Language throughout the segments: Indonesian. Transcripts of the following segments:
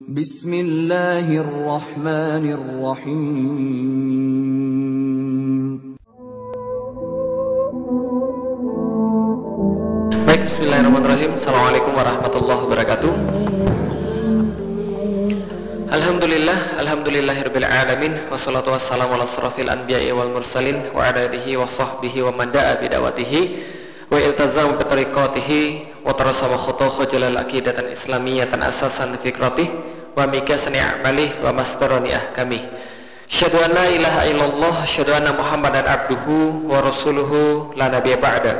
Bismillahirrahmanirrahim. Baik, Bismillahirrahmanirrahim. Assalamualaikum warahmatullahi wabarakatuh. Alhamdulillah, alhamdulillahirabbil alamin wassalatu wassalamu ala asrofil anbiya'i wal mursalin wa ala alihi wa sahbihi wa man da'a bidawatihi wa iltazama bi tariqatihi wa tarasama khutawhu jalal aqidatan islamiyatan asasan fikrati wa mikasani a'mali wa masdarani ahkami. Asyhadu an la ilaha illallah, asyhadu anna Muhammadan abduhu wa rasuluhu la nabiyya ba'da.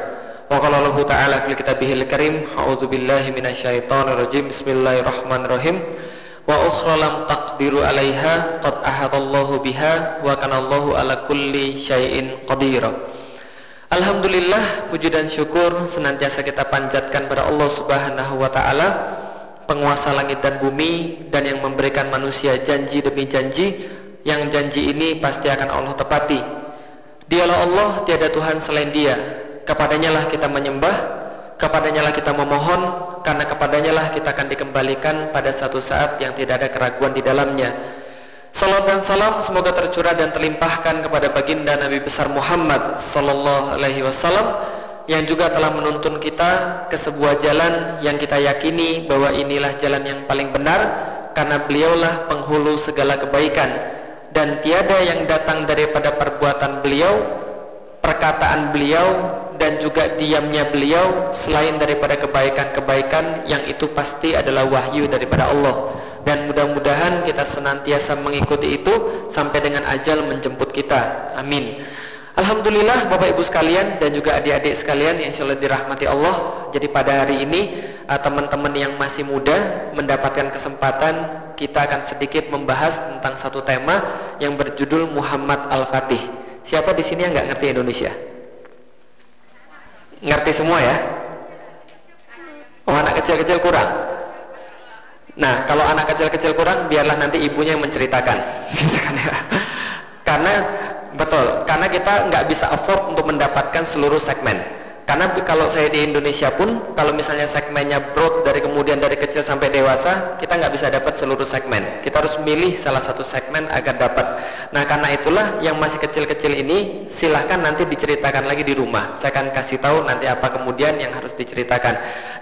Wa qala Allah Ta'ala fil kitabihil karim, a'udzu billahi minasyaitonir rajim. Bismillahirrahmanirrahim. Wa ukhra lam taqdiru 'alaiha qad ahadallahu biha wa kana Allahu ala kulli syai'in qadir. Alhamdulillah, puji dan syukur senantiasa kita panjatkan pada Allah Subhanahu wa taala, penguasa langit dan bumi dan yang memberikan manusia janji demi janji yang janji ini pasti akan Allah tepati. Dialah Allah, tiada Tuhan selain Dia. Kepadanya lah kita menyembah, kepadanya lah kita memohon, karena kepadanya lah kita akan dikembalikan pada satu saat yang tidak ada keraguan di dalamnya. Salam dan salam semoga tercurah dan terlimpahkan kepada baginda Nabi besar Muhammad sallallahu alaihi wasallam yang juga telah menuntun kita ke sebuah jalan yang kita yakini bahwa inilah jalan yang paling benar karena beliaulah penghulu segala kebaikan. Dan tiada yang datang daripada perbuatan beliau perkataan beliau dan juga diamnya beliau selain daripada kebaikan-kebaikan yang itu pasti adalah wahyu daripada Allah dan mudah-mudahan kita senantiasa mengikuti itu sampai dengan ajal menjemput kita amin Alhamdulillah Bapak Ibu sekalian dan juga adik-adik sekalian yang insya Allah dirahmati Allah jadi pada hari ini teman-teman yang masih muda mendapatkan kesempatan kita akan sedikit membahas tentang satu tema yang berjudul Muhammad Al-Fatih Siapa di sini yang nggak ngerti Indonesia? Ngerti semua ya? Oh anak kecil-kecil kurang. Nah kalau anak kecil-kecil kurang, biarlah nanti ibunya yang menceritakan. karena betul, karena kita nggak bisa afford untuk mendapatkan seluruh segmen. Karena kalau saya di Indonesia pun, kalau misalnya segmennya broad dari kemudian dari kecil sampai dewasa, kita nggak bisa dapat seluruh segmen. Kita harus milih salah satu segmen agar dapat. Nah karena itulah yang masih kecil-kecil ini, silahkan nanti diceritakan lagi di rumah. Saya akan kasih tahu nanti apa kemudian yang harus diceritakan.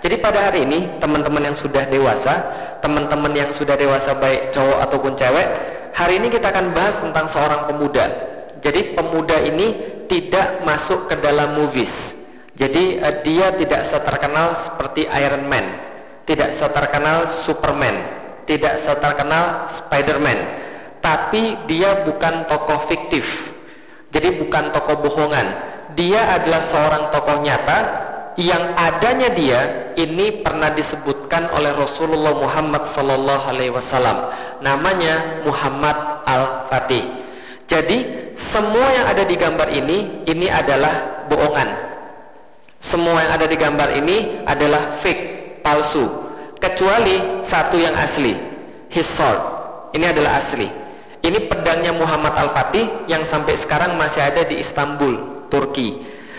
Jadi pada hari ini, teman-teman yang sudah dewasa, teman-teman yang sudah dewasa baik cowok ataupun cewek, hari ini kita akan bahas tentang seorang pemuda. Jadi pemuda ini tidak masuk ke dalam movies jadi uh, dia tidak seterkenal seperti Iron Man, tidak seterkenal Superman, tidak seterkenal Spiderman, tapi dia bukan tokoh fiktif. Jadi bukan tokoh bohongan. Dia adalah seorang tokoh nyata yang adanya dia ini pernah disebutkan oleh Rasulullah Muhammad sallallahu alaihi wasallam. Namanya Muhammad Al-Fatih. Jadi semua yang ada di gambar ini ini adalah bohongan semua yang ada di gambar ini adalah fake, palsu. Kecuali satu yang asli, his sword. Ini adalah asli. Ini pedangnya Muhammad Al-Fatih yang sampai sekarang masih ada di Istanbul, Turki.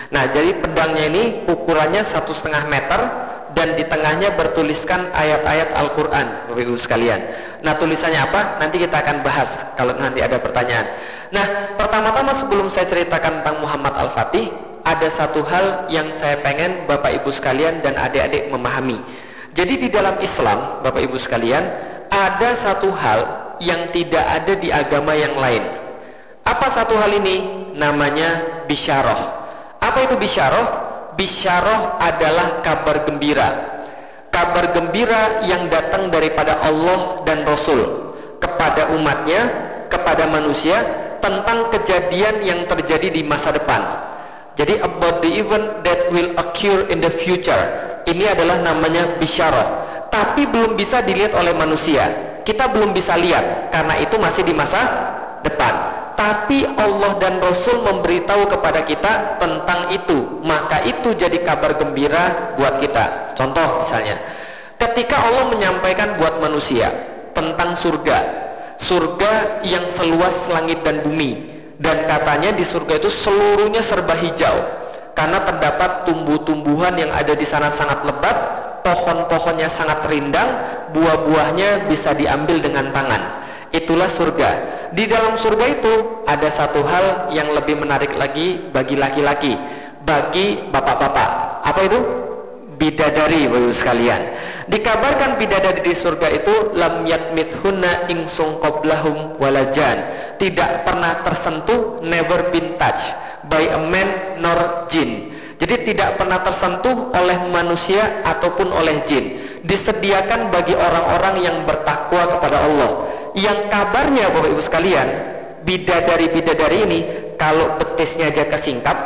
Nah, jadi pedangnya ini ukurannya satu setengah meter dan di tengahnya bertuliskan ayat-ayat Al-Quran, Bapak Ibu sekalian. Nah, tulisannya apa? Nanti kita akan bahas kalau nanti ada pertanyaan. Nah, pertama-tama sebelum saya ceritakan tentang Muhammad Al-Fatih, ada satu hal yang saya pengen Bapak Ibu sekalian dan adik-adik memahami. Jadi di dalam Islam, Bapak Ibu sekalian, ada satu hal yang tidak ada di agama yang lain. Apa satu hal ini? Namanya bisyarah. Apa itu bisyarah? Bisyarah adalah kabar gembira. Kabar gembira yang datang daripada Allah dan Rasul kepada umatnya, kepada manusia tentang kejadian yang terjadi di masa depan. Jadi about the event that will occur in the future. Ini adalah namanya bisyarah. Tapi belum bisa dilihat oleh manusia. Kita belum bisa lihat karena itu masih di masa depan. Tapi Allah dan Rasul memberitahu kepada kita tentang itu. Maka itu jadi kabar gembira buat kita. Contoh misalnya. Ketika Allah menyampaikan buat manusia tentang surga. Surga yang seluas langit dan bumi dan katanya di surga itu seluruhnya serba hijau. karena terdapat tumbuh-tumbuhan yang ada di sana sangat lebat, pohon-pohonnya sangat rindang, buah-buahnya bisa diambil dengan tangan. Itulah surga. Di dalam surga itu ada satu hal yang lebih menarik lagi bagi laki-laki, bagi bapak-bapak. Apa itu? Bidadari, Bapak sekalian. Dikabarkan bidadari di surga itu lam yatmithunna insung qablahum walajan. Tidak pernah tersentuh, never been touched by a man nor jin. Jadi tidak pernah tersentuh oleh manusia ataupun oleh jin. Disediakan bagi orang-orang yang bertakwa kepada Allah. Yang kabarnya Bapak Ibu sekalian, bidadari-bidadari ini kalau betisnya aja kesingkap,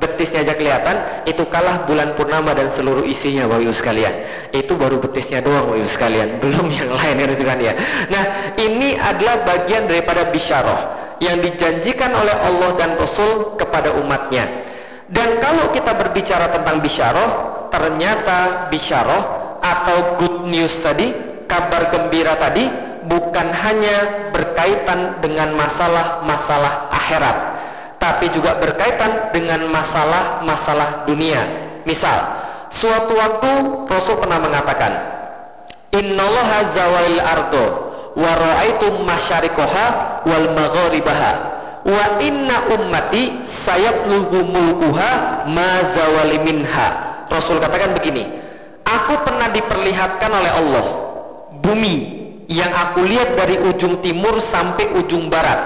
betisnya aja kelihatan, itu kalah bulan purnama dan seluruh isinya Bapak Ibu sekalian. Itu baru betisnya doang Bapak Ibu sekalian, belum yang lain itu kan ya. Nah, ini adalah bagian daripada bisyarah yang dijanjikan oleh Allah dan Rasul kepada umatnya. Dan kalau kita berbicara tentang bisyarah, ternyata bisyarah atau good news tadi, kabar gembira tadi, bukan hanya berkaitan dengan masalah-masalah akhirat, tapi juga berkaitan dengan masalah-masalah dunia. Misal, suatu waktu Rasul pernah mengatakan, Innallaha zawalil ardo wa ra'aitu masyariqaha wal magharibaha wa inna ummati sayablugu mulkuha ma zawali minha. Rasul katakan begini, aku pernah diperlihatkan oleh Allah bumi yang aku lihat dari ujung timur sampai ujung barat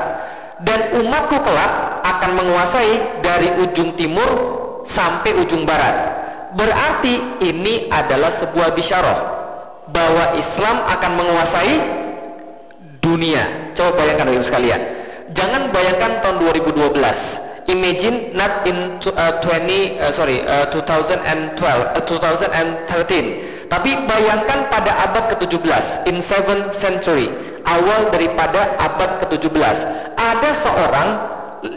dan umatku kelak akan menguasai dari ujung timur sampai ujung barat. Berarti ini adalah sebuah bisyarah bahwa Islam akan menguasai dunia. Coba bayangkan Ibu sekalian. Jangan bayangkan tahun 2012. Imagine not in uh, 20 uh, sorry uh, 2012 uh, 2013. Tapi bayangkan pada abad ke-17 in 7th century, awal daripada abad ke-17. Ada seorang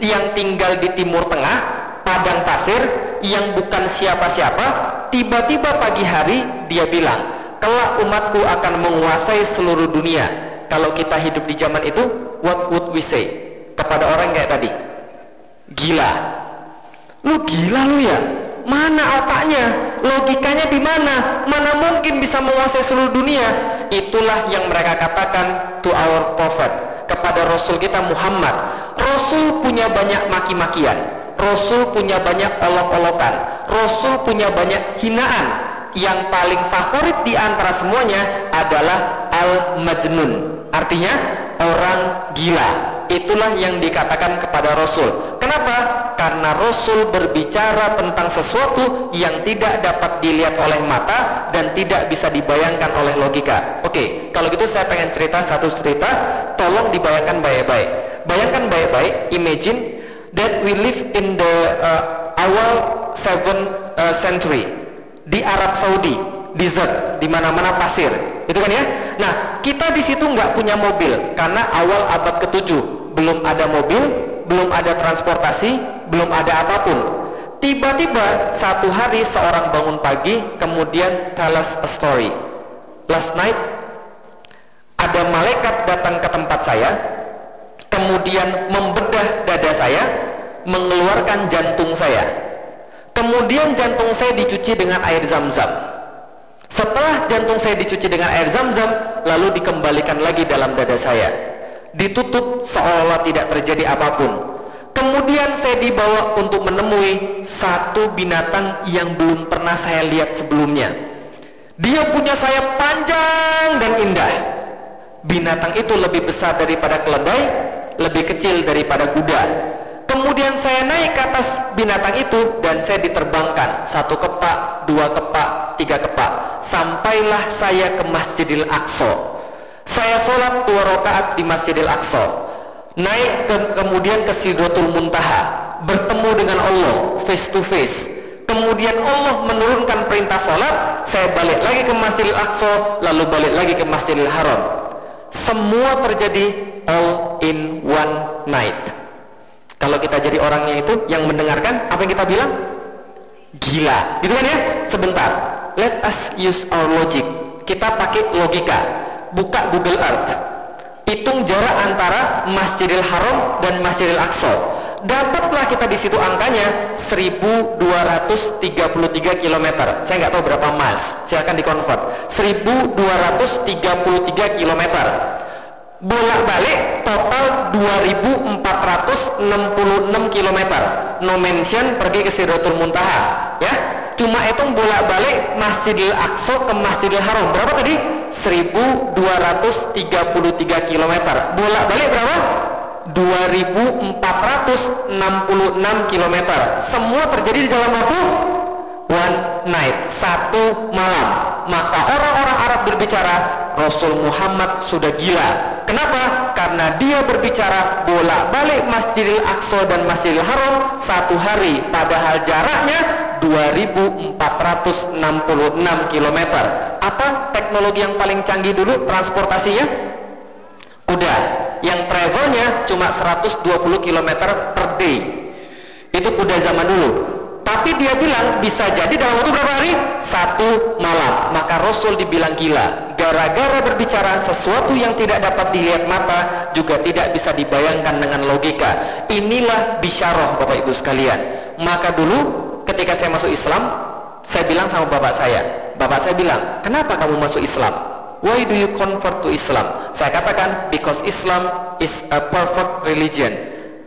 yang tinggal di timur tengah, padang pasir yang bukan siapa-siapa, tiba-tiba pagi hari dia bilang, "Kelak umatku akan menguasai seluruh dunia." Kalau kita hidup di zaman itu, what would we say? Kepada orang kayak tadi, Gila. Lu gila lu ya? Mana otaknya? Logikanya di mana? Mana mungkin bisa menguasai seluruh dunia? Itulah yang mereka katakan to our prophet kepada Rasul kita Muhammad. Rasul punya banyak maki-makian. Rasul punya banyak olok-olokan. Rasul punya banyak hinaan. Yang paling favorit di antara semuanya adalah al-majnun. Artinya orang gila. Itulah yang dikatakan kepada Rasul. Kenapa? Karena Rasul berbicara tentang sesuatu yang tidak dapat dilihat oleh mata dan tidak bisa dibayangkan oleh logika. Oke, kalau gitu saya pengen cerita satu cerita, tolong dibayangkan baik-baik. Bayangkan baik-baik, imagine that we live in the uh, awal 7th uh, century di Arab Saudi, desert, di mana-mana pasir. Itu kan ya? Nah, kita di situ nggak punya mobil karena awal abad ke-7 belum ada mobil, belum ada transportasi, belum ada apa pun. Tiba-tiba satu hari seorang bangun pagi kemudian tell us a story. Last night ada malaikat datang ke tempat saya, kemudian membedah dada saya, mengeluarkan jantung saya. Kemudian jantung saya dicuci dengan air zam-zam. Setelah jantung saya dicuci dengan air zam-zam, lalu dikembalikan lagi dalam dada saya. Ditutup seolah tidak terjadi apa pun. Kemudian saya dibawa untuk menemui satu binatang yang belum pernah saya lihat sebelumnya. Dia punya sayap panjang dan indah. Binatang itu lebih besar daripada keledai, lebih kecil daripada kuda. Kemudian saya naik ke atas binatang itu dan saya diterbangkan. Satu kepak, dua kepak, tiga kepak. Sampailah saya ke Masjidil Aqsa. Saya sholat dua rakaat di Masjidil Aqsa. Naik ke, kemudian ke Sidratul Muntaha. Bertemu dengan Allah face to face. Kemudian Allah menurunkan perintah sholat. Saya balik lagi ke Masjidil Aqsa. Lalu balik lagi ke Masjidil Haram. Semua terjadi all in one night. Kalau kita jadi orangnya itu yang mendengarkan, apa yang kita bilang? Gila. Gitu kan ya? Sebentar. Let us use our logic. Kita pakai logika. Buka Google Earth. Hitung jarak antara Masjidil Haram dan Masjidil Aqsa. Dapatlah kita di situ angkanya 1233 km. Saya nggak tahu berapa miles. Silakan dikonvert. 1233 km. Bolak-balik total 2466 km. No mention pergi ke Sidratul Muntaha, ya. Cuma itu bolak-balik Masjidil Aqsa ke Masjidil Haram. Berapa tadi? 1233 km. Bolak-balik berapa? 2466 km. Semua terjadi di dalam waktu one night, satu malam. Maka orang-orang Arab berbicara, Rasul Muhammad sudah gila. Kenapa? Karena dia berbicara bolak-balik Masjidil Aqsa dan Masjidil Haram satu hari, padahal jaraknya 2466 km. Apa teknologi yang paling canggih dulu transportasinya? Kuda. Yang travelnya cuma 120 km per day. Itu kuda zaman dulu. Tapi dia bilang bisa jadi dalam waktu berapa hari? Satu malam. Maka Rasul dibilang gila. Gara-gara berbicara sesuatu yang tidak dapat dilihat mata juga tidak bisa dibayangkan dengan logika. Inilah bisyarah Bapak Ibu sekalian. Maka dulu ketika saya masuk Islam, saya bilang sama bapak saya. Bapak saya bilang, kenapa kamu masuk Islam? Why do you convert to Islam? Saya katakan, because Islam is a perfect religion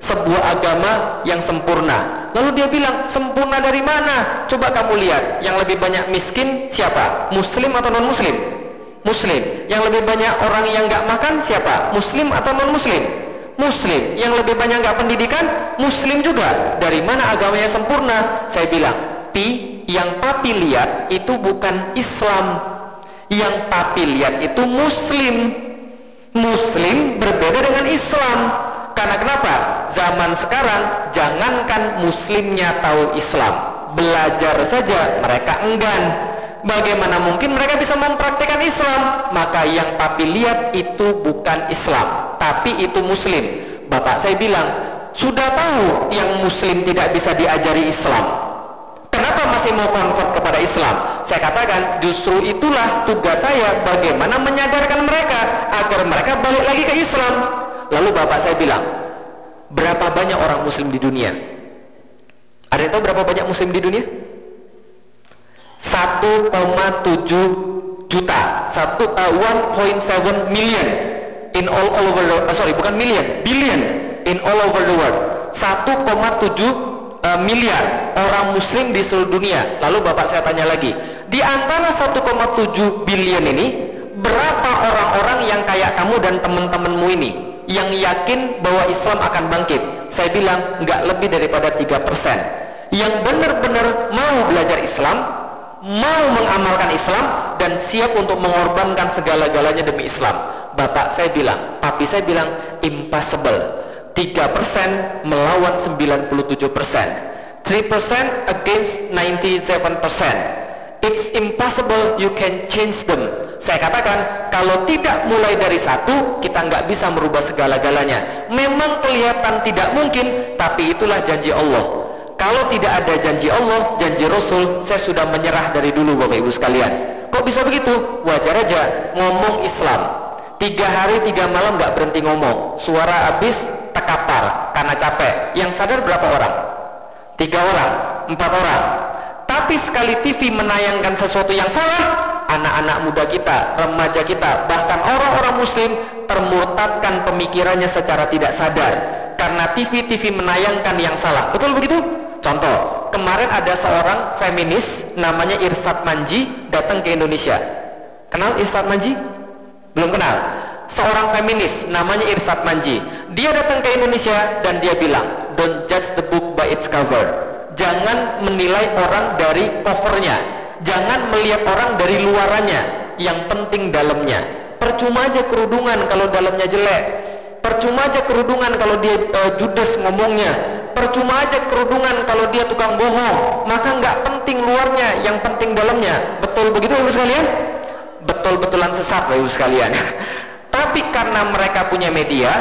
sebuah agama yang sempurna. Lalu dia bilang, sempurna dari mana? Coba kamu lihat, yang lebih banyak miskin siapa? Muslim atau non-muslim? Muslim. Yang lebih banyak orang yang nggak makan siapa? Muslim atau non-muslim? Muslim. Yang lebih banyak nggak pendidikan? Muslim juga. Dari mana agamanya sempurna? Saya bilang, Pi, yang papi lihat itu bukan Islam. Yang papi lihat itu Muslim. Muslim berbeda dengan Islam. Karena kenapa? Zaman sekarang jangankan muslimnya tahu Islam, belajar saja mereka enggan. Bagaimana mungkin mereka bisa mempraktikkan Islam? Maka yang papi lihat itu bukan Islam, tapi itu muslim. Bapak saya bilang, sudah tahu yang muslim tidak bisa diajari Islam. Kenapa masih mau konvert kepada Islam? Saya katakan justru itulah tugas saya bagaimana menyadarkan mereka agar mereka balik lagi ke Islam. Lalu bapak saya bilang, berapa banyak orang muslim di dunia? Ada yang tahu berapa banyak muslim di dunia? 1,7 juta. 1 uh, 1.7 million in all, all over the uh, sorry bukan million, billion in all over the world. 1,7 uh, miliar orang muslim di seluruh dunia. Lalu Bapak saya tanya lagi, di antara 1,7 billion ini berapa orang-orang yang kayak kamu dan teman-temanmu ini yang yakin bahwa Islam akan bangkit? Saya bilang nggak lebih daripada 3%. Yang benar-benar mau belajar Islam, mau mengamalkan Islam dan siap untuk mengorbankan segala-galanya demi Islam. Bapak saya bilang, papi saya bilang impossible. 3% melawan 97%. 3% against 97%. It's impossible you can change them. Saya katakan, kalau tidak mulai dari satu, kita nggak bisa merubah segala-galanya. Memang kelihatan tidak mungkin, tapi itulah janji Allah. Kalau tidak ada janji Allah, janji Rasul, saya sudah menyerah dari dulu Bapak Ibu sekalian. Kok bisa begitu? Wajar aja, ngomong Islam. Tiga hari, tiga malam nggak berhenti ngomong. Suara habis, tekapar, karena capek. Yang sadar berapa orang? Tiga orang, empat orang. Tapi sekali TV menayangkan sesuatu yang salah, anak-anak muda kita, remaja kita, bahkan orang-orang muslim termurtadkan pemikirannya secara tidak sadar. Karena TV-TV menayangkan yang salah. Betul begitu? Contoh, kemarin ada seorang feminis namanya Irsat Manji datang ke Indonesia. Kenal Irsat Manji? Belum kenal. Seorang feminis namanya Irsat Manji. Dia datang ke Indonesia dan dia bilang, "Don't judge the book by its cover." Jangan menilai orang dari covernya. Jangan melihat orang dari luarannya. Yang penting dalamnya. Percuma aja kerudungan kalau dalamnya jelek. Percuma aja kerudungan kalau dia uh, judes ngomongnya. Percuma aja kerudungan kalau dia tukang bohong. Maka nggak penting luarnya, yang penting dalamnya. Betul begitu ibu sekalian? Betul-betulan sesat ibu sekalian. Tapi karena mereka punya media,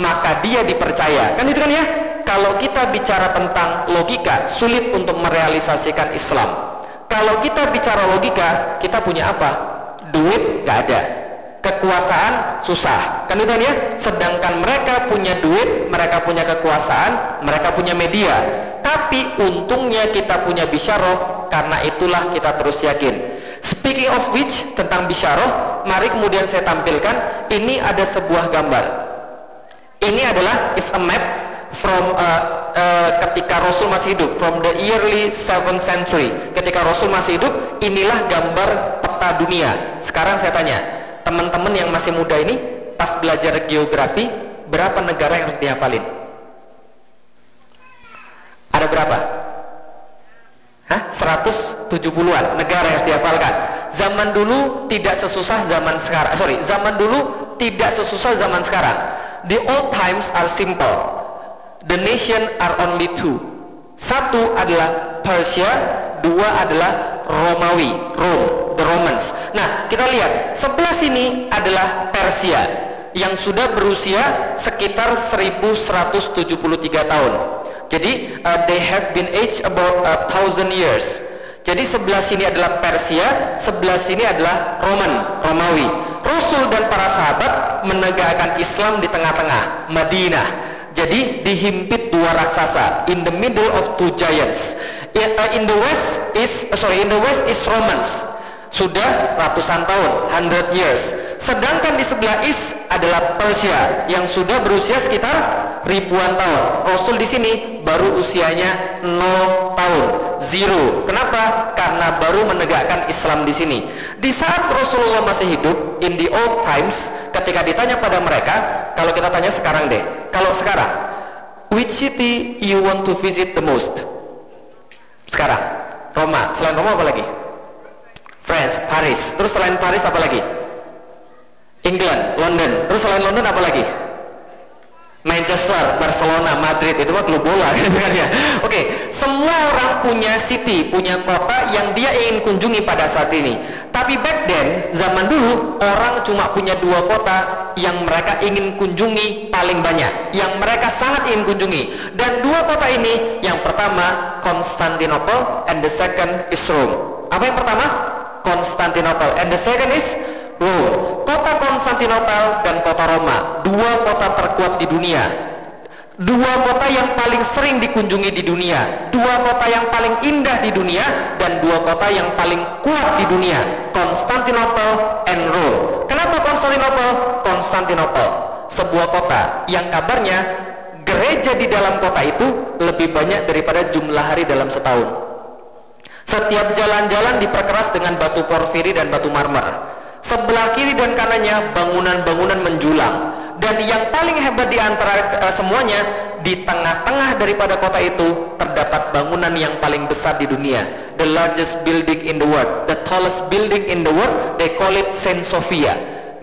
maka dia dipercaya. Kan itu kan ya? Kalau kita bicara tentang logika, sulit untuk merealisasikan Islam. Kalau kita bicara logika, kita punya apa? Duit gak ada. Kekuasaan susah. Kan itu ya? Sedangkan mereka punya duit, mereka punya kekuasaan, mereka punya media. Tapi untungnya kita punya bisyarah, karena itulah kita terus yakin. Speaking of which, tentang bisyarah, mari kemudian saya tampilkan, ini ada sebuah gambar. Ini adalah is a map from uh, uh, ketika Rasul masih hidup, from the early 7th century. Ketika Rasul masih hidup, inilah gambar peta dunia. Sekarang saya tanya, teman-teman yang masih muda ini pas belajar geografi berapa negara yang harus dihafalin? Ada berapa? Hah? 170-an negara yang harus dihafalkan. Zaman dulu tidak sesusah zaman sekarang. Sorry, zaman dulu tidak sesusah zaman sekarang. The old times are simple. The nation are only two. Satu adalah Persia, dua adalah Romawi, Rome, the Romans. Nah, kita lihat, sebelah sini adalah Persia yang sudah berusia sekitar 1173 tahun. Jadi, uh, they have been aged about a thousand years. Jadi sebelah sini adalah Persia, sebelah sini adalah Roman, Romawi. Rasul dan para sahabat menegakkan Islam di tengah-tengah, Madinah. Jadi dihimpit dua raksasa, in the middle of two giants. Uh, in the west is uh, sorry, in the west is Romans sudah ratusan tahun, hundred years. Sedangkan di sebelah east adalah Persia yang sudah berusia sekitar ribuan tahun. Rasul di sini baru usianya 0 tahun, zero. Kenapa? Karena baru menegakkan Islam di sini. Di saat Rasulullah masih hidup, in the old times, ketika ditanya pada mereka, kalau kita tanya sekarang deh, kalau sekarang, which city you want to visit the most? Sekarang, Roma. Selain Roma apa lagi? France, Paris. Terus selain Paris apa lagi? England, London. Terus selain London apa lagi? Manchester, Barcelona, Madrid itu mah klub bola kan ya. Oke, semua orang punya city, punya kota yang dia ingin kunjungi pada saat ini. Tapi back then, zaman dulu orang cuma punya dua kota yang mereka ingin kunjungi paling banyak, yang mereka sangat ingin kunjungi. Dan dua kota ini, yang pertama Constantinople and the second is Rome. Apa yang pertama? Konstantinopel. And the second is Rome. Kota Konstantinopel dan kota Roma, dua kota terkuat di dunia. Dua kota yang paling sering dikunjungi di dunia, dua kota yang paling indah di dunia, dan dua kota yang paling kuat di dunia, Konstantinopel and Rome. Kenapa Konstantinopel? Konstantinopel, sebuah kota yang kabarnya gereja di dalam kota itu lebih banyak daripada jumlah hari dalam setahun. Setiap jalan-jalan diperkeras dengan batu porfiri dan batu marmer. Sebelah kiri dan kanannya bangunan-bangunan menjulang. Dan yang paling hebat di antara uh, semuanya, di tengah-tengah daripada kota itu terdapat bangunan yang paling besar di dunia. The largest building in the world. The tallest building in the world, they call it Saint Sophia.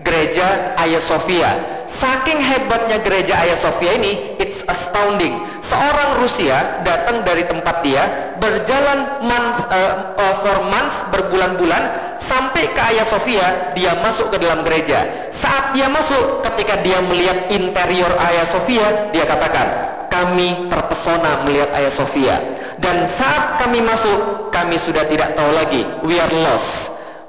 Gereja Hagia Sophia. Saking hebatnya gereja Hagia Sophia ini, it's astounding. Seorang Rusia datang dari tempat dia, berjalan months, uh, uh, for months, berbulan-bulan, sampai ke Hagia Sophia, dia masuk ke dalam gereja. Saat dia masuk, ketika dia melihat interior Hagia Sophia, dia katakan, kami terpesona melihat Hagia Sophia. Dan saat kami masuk, kami sudah tidak tahu lagi, we are lost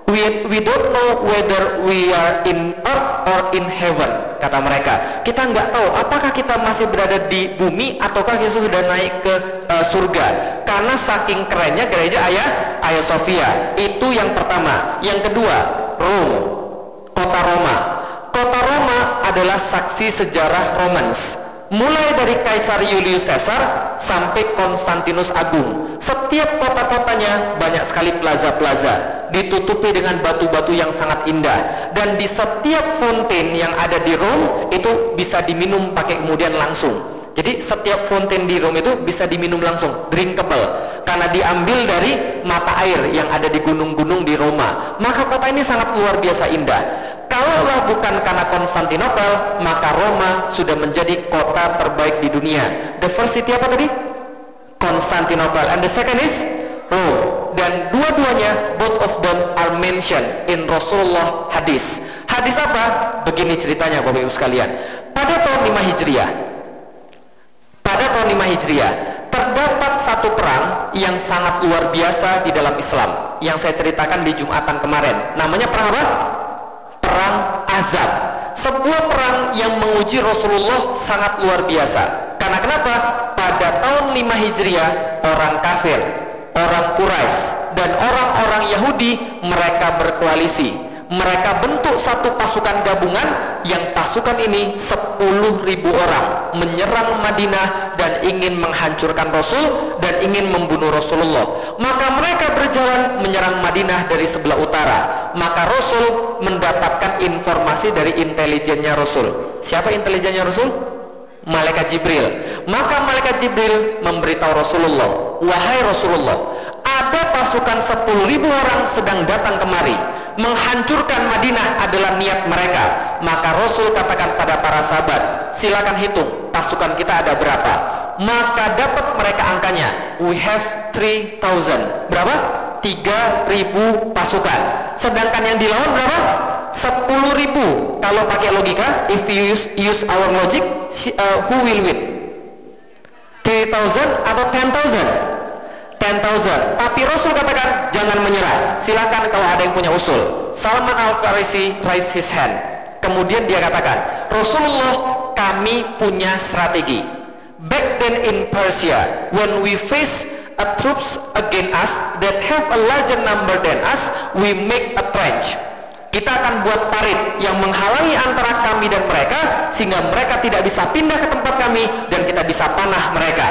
we, we don't know whether we are in earth or in heaven kata mereka. Kita nggak tahu apakah kita masih berada di bumi ataukah kita sudah naik ke uh, surga. Karena saking kerennya gereja ayah ayah Sofia. Itu yang pertama. Yang kedua Rome. Kota Roma. Kota Roma adalah saksi sejarah Romans mulai dari Kaisar Julius Caesar sampai Konstantinus Agung. Setiap kota-kotanya banyak sekali plaza-plaza, ditutupi dengan batu-batu yang sangat indah. Dan di setiap fonten yang ada di Rome itu bisa diminum pakai kemudian langsung. Jadi setiap fonten di Rome itu bisa diminum langsung, drinkable. Karena diambil dari mata air yang ada di gunung-gunung di Roma. Maka kota ini sangat luar biasa indah. Kalaulah bukan karena Konstantinopel, maka Roma sudah menjadi kota terbaik di dunia. The first city apa tadi? Konstantinopel. And the second is Rome. Dan dua-duanya, both of them are mentioned in Rasulullah hadis. Hadis apa? Begini ceritanya Bapak Ibu sekalian. Pada tahun 5 Hijriah, pada tahun 5 Hijriah terdapat satu perang yang sangat luar biasa di dalam Islam yang saya ceritakan di Jumatan kemarin. Namanya perang apa? Perang Ahzab. Sebuah perang yang menguji Rasulullah sangat luar biasa. Karena kenapa? Pada tahun 5 Hijriah, orang kafir, orang Quraisy, dan orang-orang Yahudi mereka berkoalisi mereka bentuk satu pasukan gabungan yang pasukan ini 10 ribu orang menyerang Madinah dan ingin menghancurkan Rasul dan ingin membunuh Rasulullah. Maka mereka berjalan menyerang Madinah dari sebelah utara. Maka Rasul mendapatkan informasi dari intelijennya Rasul. Siapa intelijennya Rasul? Malaikat Jibril. Maka malaikat Jibril memberitahu Rasulullah, "Wahai Rasulullah, ada pasukan 10 ribu orang sedang datang kemari menghancurkan Madinah adalah niat mereka. Maka Rasul katakan pada para sahabat, silakan hitung pasukan kita ada berapa. Maka dapat mereka angkanya. We have 3000. Berapa? 3000 pasukan. Sedangkan yang dilawan berapa? 10.000. Kalau pakai logika, if you use, use our logic, uh, who will win? 3000 atau 10,000? 10,000. Tapi Rasul katakan jangan menyerah. Silakan kalau ada yang punya usul. Salman Al Farisi raise his hand. Kemudian dia katakan, Rasulullah kami punya strategi. Back then in Persia, when we face a troops against us that have a larger number than us, we make a trench. Kita akan buat parit yang menghalangi antara kami dan mereka sehingga mereka tidak bisa pindah ke tempat kami dan kita bisa panah mereka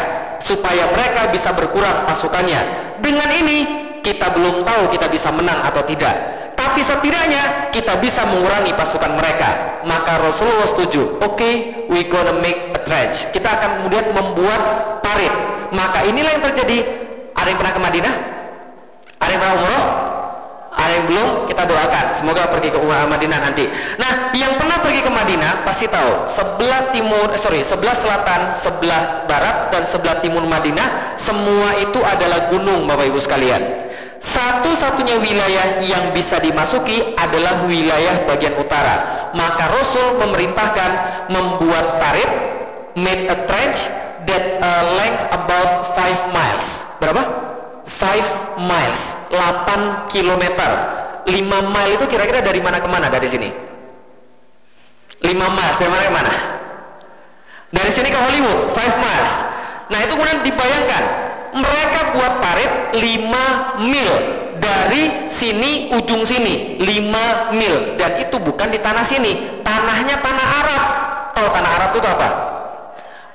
supaya mereka bisa berkurang pasukannya. Dengan ini kita belum tahu kita bisa menang atau tidak. Tapi setidaknya kita bisa mengurangi pasukan mereka. Maka Rasulullah setuju. Oke, okay, we gonna make a trench. Kita akan kemudian membuat parit. Maka inilah yang terjadi. Ada yang pernah ke Madinah? Ada yang pernah umroh? Ada yang belum, kita doakan. Semoga pergi ke Umar Madinah nanti. Nah, yang pernah pergi ke Madinah pasti tahu. Sebelah timur, eh, sorry, sebelah selatan, sebelah barat, dan sebelah timur Madinah, semua itu adalah gunung, Bapak Ibu sekalian. Satu-satunya wilayah yang bisa dimasuki adalah wilayah bagian utara. Maka Rasul memerintahkan membuat parit, made a trench that uh, length about 5 miles. Berapa? 5 miles 8 km. 5 mile itu kira-kira dari mana ke mana dari sini? 5 mile dari mana ke mana? Dari sini ke Hollywood, 5 miles. Nah itu kemudian dibayangkan, mereka buat parit 5 mil dari sini ujung sini 5 mil dan itu bukan di tanah sini, tanahnya tanah Arab. Tahu tanah Arab itu apa?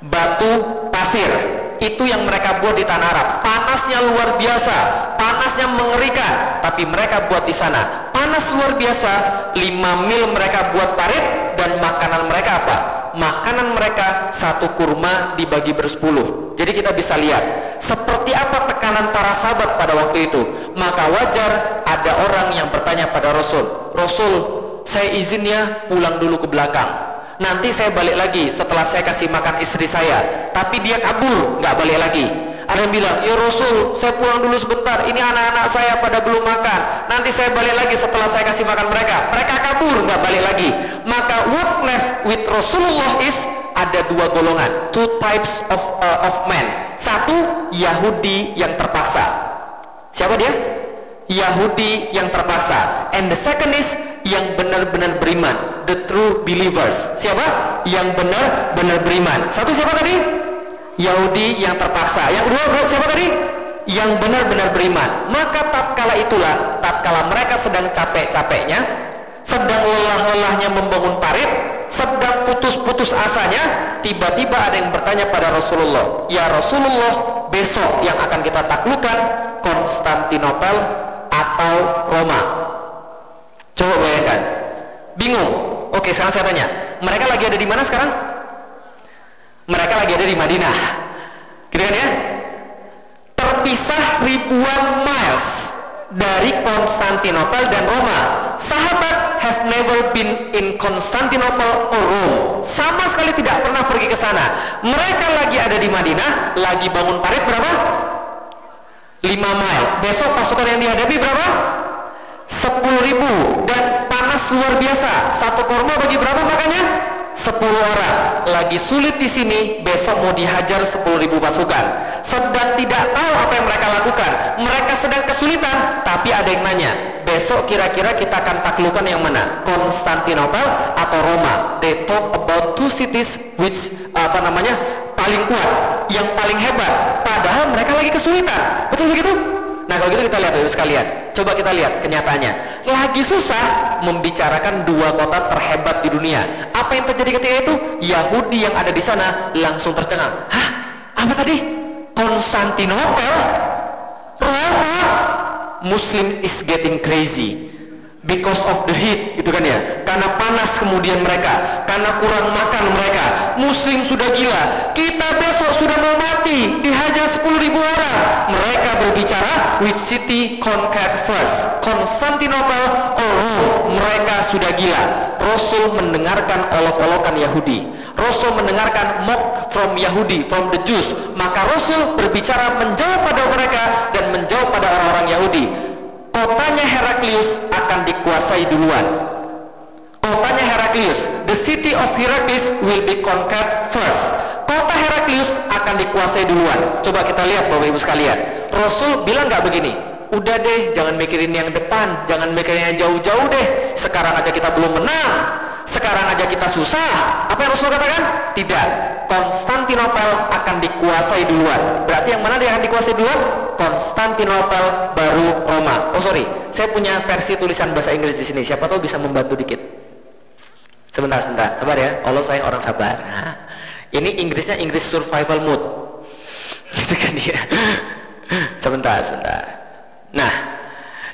Batu pasir itu yang mereka buat di tanah Arab. Panasnya luar biasa, panasnya mengerikan, tapi mereka buat di sana. Panas luar biasa, 5 mil mereka buat parit dan makanan mereka apa? Makanan mereka satu kurma dibagi bersepuluh. Jadi kita bisa lihat seperti apa tekanan para sahabat pada waktu itu. Maka wajar ada orang yang bertanya pada Rasul, Rasul, saya izinnya pulang dulu ke belakang nanti saya balik lagi setelah saya kasih makan istri saya. Tapi dia kabur, nggak balik lagi. Ada yang bilang, ya Rasul, saya pulang dulu sebentar. Ini anak-anak saya pada belum makan. Nanti saya balik lagi setelah saya kasih makan mereka. Mereka kabur, nggak balik lagi. Maka left with Rasulullah is ada dua golongan, two types of uh, of men. Satu Yahudi yang terpaksa. Siapa dia? Yahudi yang terpaksa. And the second is yang benar-benar beriman, the true believers. Siapa? Yang benar-benar beriman. Satu siapa tadi? Yahudi yang terpaksa. Yang kedua siapa tadi? Yang benar-benar beriman. Maka tatkala itulah, tatkala mereka sedang capek-capeknya, sedang lelah-lelahnya membangun parit, sedang putus-putus asanya, tiba-tiba ada yang bertanya pada Rasulullah, "Ya Rasulullah, besok yang akan kita taklukkan Konstantinopel atau Roma?" Coba bayangkan. Bingung. Oke, sekarang saya tanya. Mereka lagi ada di mana sekarang? Mereka lagi ada di Madinah. Gitu kan ya? Terpisah ribuan miles dari Konstantinopel dan Roma. Sahabat have never been in Constantinople or Rome. Sama sekali tidak pernah pergi ke sana. Mereka lagi ada di Madinah, lagi bangun parit berapa? 5 mile. Besok pasukan yang dihadapi berapa? Sepuluh ribu dan panas luar biasa. Satu korma bagi berapa makanya? Sepuluh orang lagi sulit di sini, besok mau dihajar sepuluh ribu pasukan. Sedang tidak tahu apa yang mereka lakukan. Mereka sedang kesulitan, tapi ada yang nanya, besok kira-kira kita akan taklukkan yang mana? Konstantinopel atau Roma? They talk about two cities which apa namanya paling kuat, yang paling hebat. Padahal mereka lagi kesulitan. Betul begitu? Nah kalau gitu kita lihat dulu sekalian. Coba kita lihat kenyataannya. Lagi susah membicarakan dua kota terhebat di dunia. Apa yang terjadi ketika itu? Yahudi yang ada di sana langsung tercengang. Hah? Apa tadi? Konstantinopel? Roma? Muslim is getting crazy. Because of the heat, gitu kan ya. Karena panas kemudian mereka, karena kurang makan mereka. Muslim sudah gila. Kita besok sudah mau mati, dihajar 10 ribu orang. Which city conquered first? Konstantinopel or Rome? Mereka sudah gila. Rasul mendengarkan olok-olokan Yahudi. Rasul mendengarkan mock from Yahudi, from the Jews. Maka Rasul berbicara menjawab pada mereka dan menjawab pada orang-orang Yahudi. Kotanya Heraklius akan dikuasai duluan. Kotanya Heraklius, the city of Heraklius will be conquered first. Kota Heraklius akan dikuasai duluan. Coba kita lihat Bapak Ibu sekalian. Rasul bilang nggak begini, udah deh jangan mikirin yang depan, jangan mikirin yang jauh-jauh deh. Sekarang aja kita belum menang. Sekarang aja kita susah. Apa yang Rasul katakan? Tidak. Konstantinopel akan dikuasai duluan. Berarti yang mana dia akan dikuasai duluan? Konstantinopel baru Roma. Oh sorry, saya punya versi tulisan bahasa Inggris di sini. Siapa tahu bisa membantu dikit. Sebentar, sebentar. Sabar ya. Allah saya orang sabar. Nah, ini Inggrisnya Inggris survival mood. Gitu kan dia. Sebentar, sebentar. Nah,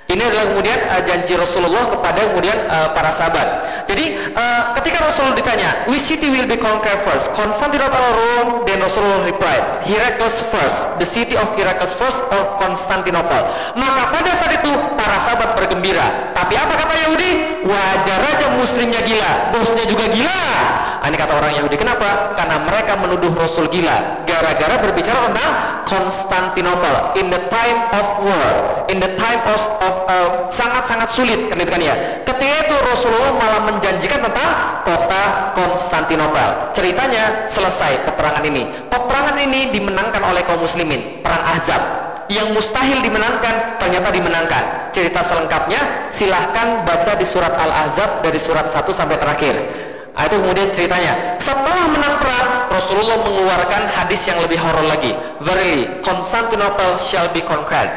ini adalah kemudian uh, janji Rasulullah kepada kemudian uh, para sahabat. Jadi uh, ketika Rasulullah ditanya, which city will be conquered first? Constantinople or Rome? Then Rasulullah replied, Heracles first. The city of Heracles first or Constantinople. Maka pada saat itu para sahabat bergembira. Tapi apa kata Yahudi? Wajar aja muslimnya gila, bosnya juga gila. Ini kata orang Yahudi. Kenapa? Karena mereka menuduh Rasul gila. Gara-gara berbicara tentang Konstantinopel. In the time of war. In the time of, uh, sangat-sangat sulit. Kan itu kan ya. Ketika itu Rasulullah malah menjanjikan tentang kota Konstantinopel. Ceritanya selesai peperangan ini. Peperangan ini dimenangkan oleh kaum muslimin. Perang Ahzab yang mustahil dimenangkan ternyata dimenangkan. Cerita selengkapnya silahkan baca di surat Al-Ahzab dari surat 1 sampai terakhir. Itu kemudian ceritanya. Setelah menang perang, Rasulullah mengeluarkan hadis yang lebih horor lagi. Verily, Constantinople shall be conquered.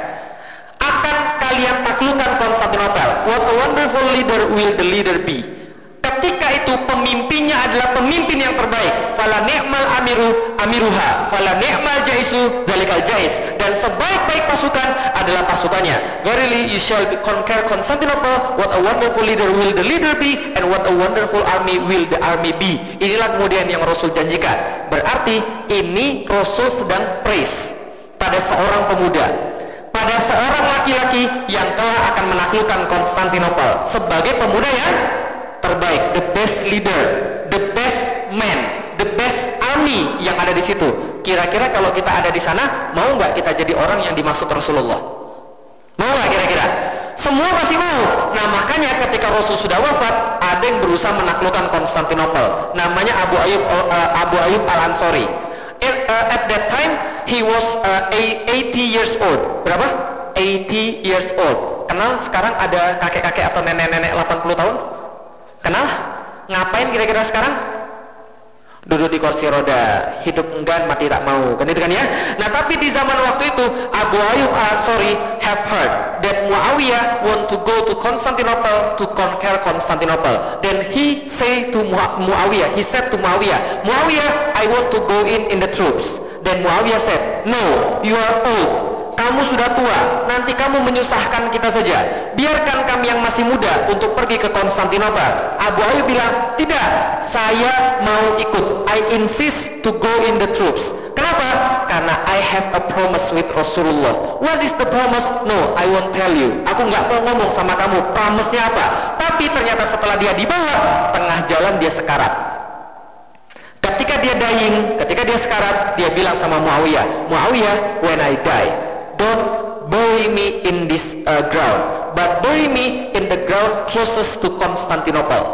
Akan kalian taklukkan Konstantinopel. What a wonderful leader will the leader be. Ketika itu pemimpinnya adalah pemimpin yang terbaik. Fala ni'mal amiru amiruha, fala ni'mal jaisu zalikal jais. Dan sebaik-baik pasukan adalah pasukannya. Verily you shall conquer Constantinople. What a wonderful leader will the leader be and what a wonderful army will the army be. Inilah kemudian yang Rasul janjikan. Berarti ini Rasul sedang praise pada seorang pemuda pada seorang laki-laki yang telah akan menaklukkan Konstantinopel sebagai pemuda yang terbaik, the best leader, the best man, the best army yang ada di situ. Kira-kira kalau kita ada di sana, mau nggak kita jadi orang yang dimaksud Rasulullah? Mau nggak kira-kira? Semua pasti mau. Nah makanya ketika Rasul sudah wafat, ada yang berusaha menaklukkan Konstantinopel. Namanya Abu Ayub uh, Abu Ayub Al Ansori. At, uh, at that time he was uh, 80 years old. Berapa? 80 years old. Kenal sekarang ada kakek-kakek atau nenek-nenek 80 tahun? Kenal? Ngapain kira-kira sekarang? Duduk di kursi roda, hidup enggan, mati tak mau. Kan itu kan ya? Nah tapi di zaman waktu itu, Abu Ayyub al-Ansari have heard that Muawiyah want to go to Constantinople to conquer Constantinople. Then he say to Muawiyah, he said to Muawiyah, Muawiyah, I want to go in in the troops. Then Muawiyah said, no, you are old. Kamu sudah tua, nanti kamu menyusahkan kita saja. Biarkan kami yang masih muda untuk pergi ke Konstantinopel. Abu Ayyub bilang, tidak, saya mau ikut. I insist to go in the troops. Kenapa? Karena I have a promise with Rasulullah. What is the promise? No, I won't tell you. Aku nggak mau ngomong sama kamu. Promise-nya apa? Tapi ternyata setelah dia dibawa, tengah jalan dia sekarat. Ketika dia dying, ketika dia sekarat, dia bilang sama Muawiyah, Muawiyah, when I die, don't bury me in this uh, ground, but bury me in the ground closest to Constantinople.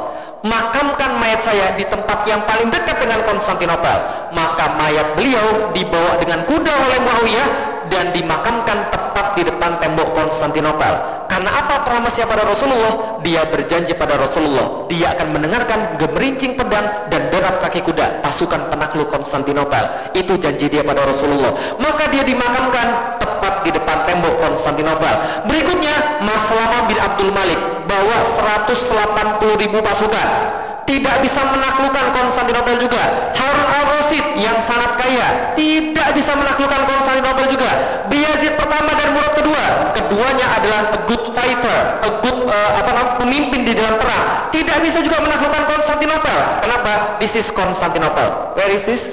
Makamkan mayat saya di tempat yang paling dekat dengan Konstantinopel. Maka mayat beliau dibawa dengan kuda oleh Muawiyah dan dimakamkan tepat di depan tembok Konstantinopel. Karena apa promosi pada Rasulullah? Dia berjanji pada Rasulullah, dia akan mendengarkan gemerincing pedang dan derap kaki kuda pasukan penakluk Konstantinopel. Itu janji dia pada Rasulullah. Maka dia dimakamkan tepat di depan tembok Konstantinopel. Berikutnya, Maslama bin Abdul Malik bawa 180 ribu pasukan tidak bisa menaklukkan Konstantinopel juga. Harun al-Rasid yang sangat kaya tidak bisa menaklukkan Konstantinopel juga. Bayezid pertama dan Murad kedua, keduanya adalah a good fighter, a good uh, apa namanya pemimpin di dalam perang. Tidak bisa juga menaklukkan Konstantinopel. Kenapa? This is Konstantinopel. Where is this?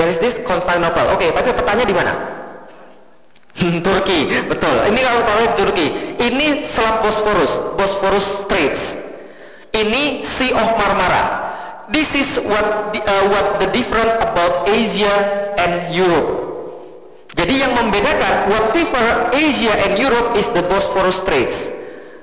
Where is this? Konstantinopel. Oke, okay, tapi petanya di mana? Turki, betul. Ini kalau tahu Turki. Ini Selat Bosporus, Bosporus Straits. Ini Sea of Marmara. This is what the, uh, what the difference about Asia and Europe. Jadi yang membedakan what differ Asia and Europe is the Bosporus Straits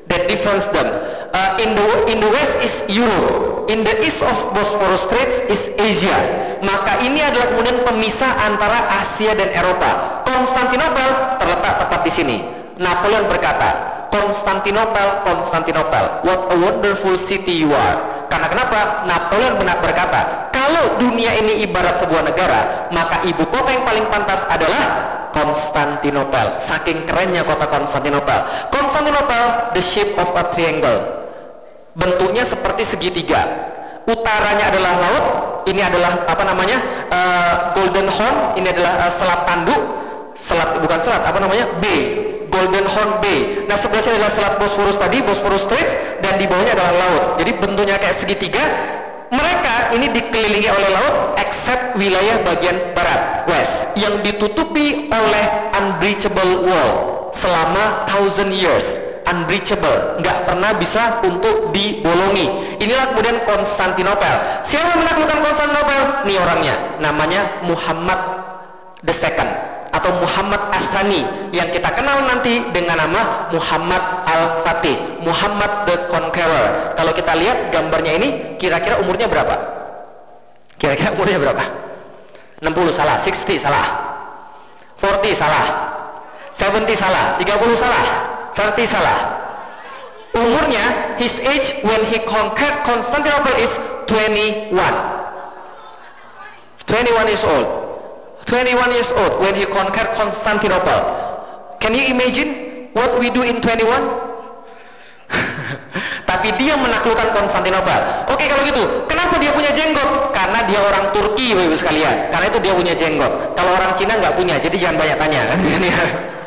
that differs them. Uh, in the in the west is Europe, in the east of Bosporus Straits is Asia. Maka ini adalah kemudian pemisah antara Asia dan Eropa. Konstantinopel terletak tepat di sini. Napoleon berkata, Konstantinopel, Konstantinopel, what a wonderful city you are. Karena kenapa? Napoleon benar berkata, kalau dunia ini ibarat sebuah negara, maka ibu kota yang paling pantas adalah Konstantinopel. Saking kerennya kota Konstantinopel. Konstantinopel, the shape of a triangle. Bentuknya seperti segitiga. Utaranya adalah laut, ini adalah apa namanya? Uh, Golden Horn, ini adalah uh, selat tanduk. Selat bukan selat, apa namanya? Bay. Golden Horn Bay. Nah sebelahnya adalah selat Bosporus tadi, Bosporus Strait, dan di bawahnya adalah laut. Jadi bentuknya kayak segitiga. Mereka ini dikelilingi oleh laut, except wilayah bagian barat, west, yang ditutupi oleh unbreachable wall selama thousand years. Unbreachable, nggak pernah bisa untuk dibolongi. Inilah kemudian Konstantinopel. Siapa menaklukkan Konstantinopel? Ini orangnya, namanya Muhammad the Second atau Muhammad Asani yang kita kenal nanti dengan nama Muhammad Al-Fatih, Muhammad the Conqueror. Kalau kita lihat gambarnya ini, kira-kira umurnya berapa? Kira-kira umurnya berapa? 60 salah, 60 salah. 40 salah. 70 salah, 30 salah, 30 salah. Umurnya, his age when he conquered Constantinople is 21. 21 years old. 21 years old when he conquered Constantinople. Can you imagine what we do in 21? Tapi dia menaklukkan Konstantinopel. Oke kalau gitu, kenapa dia punya jenggot? Karena dia orang Turki, ibu sekalian. Karena itu dia punya jenggot. Kalau orang Cina nggak punya, jadi jangan banyak tanya.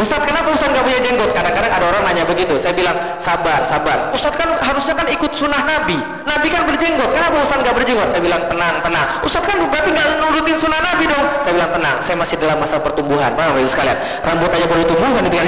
Ustaz kenapa Ustaz nggak punya jenggot? Kadang-kadang ada orang nanya begitu. Saya bilang sabar, sabar. Ustaz kan harusnya kan ikut sunnah Nabi. Nabi kan berjenggot. Kenapa Ustaz nggak berjenggot? Saya bilang tenang, tenang. Ustaz kan berarti nggak nurutin sunnah Nabi dong. Saya bilang tenang. Saya masih dalam masa pertumbuhan. Paham ya sekalian? Rambut aja baru tumbuh kan dengan.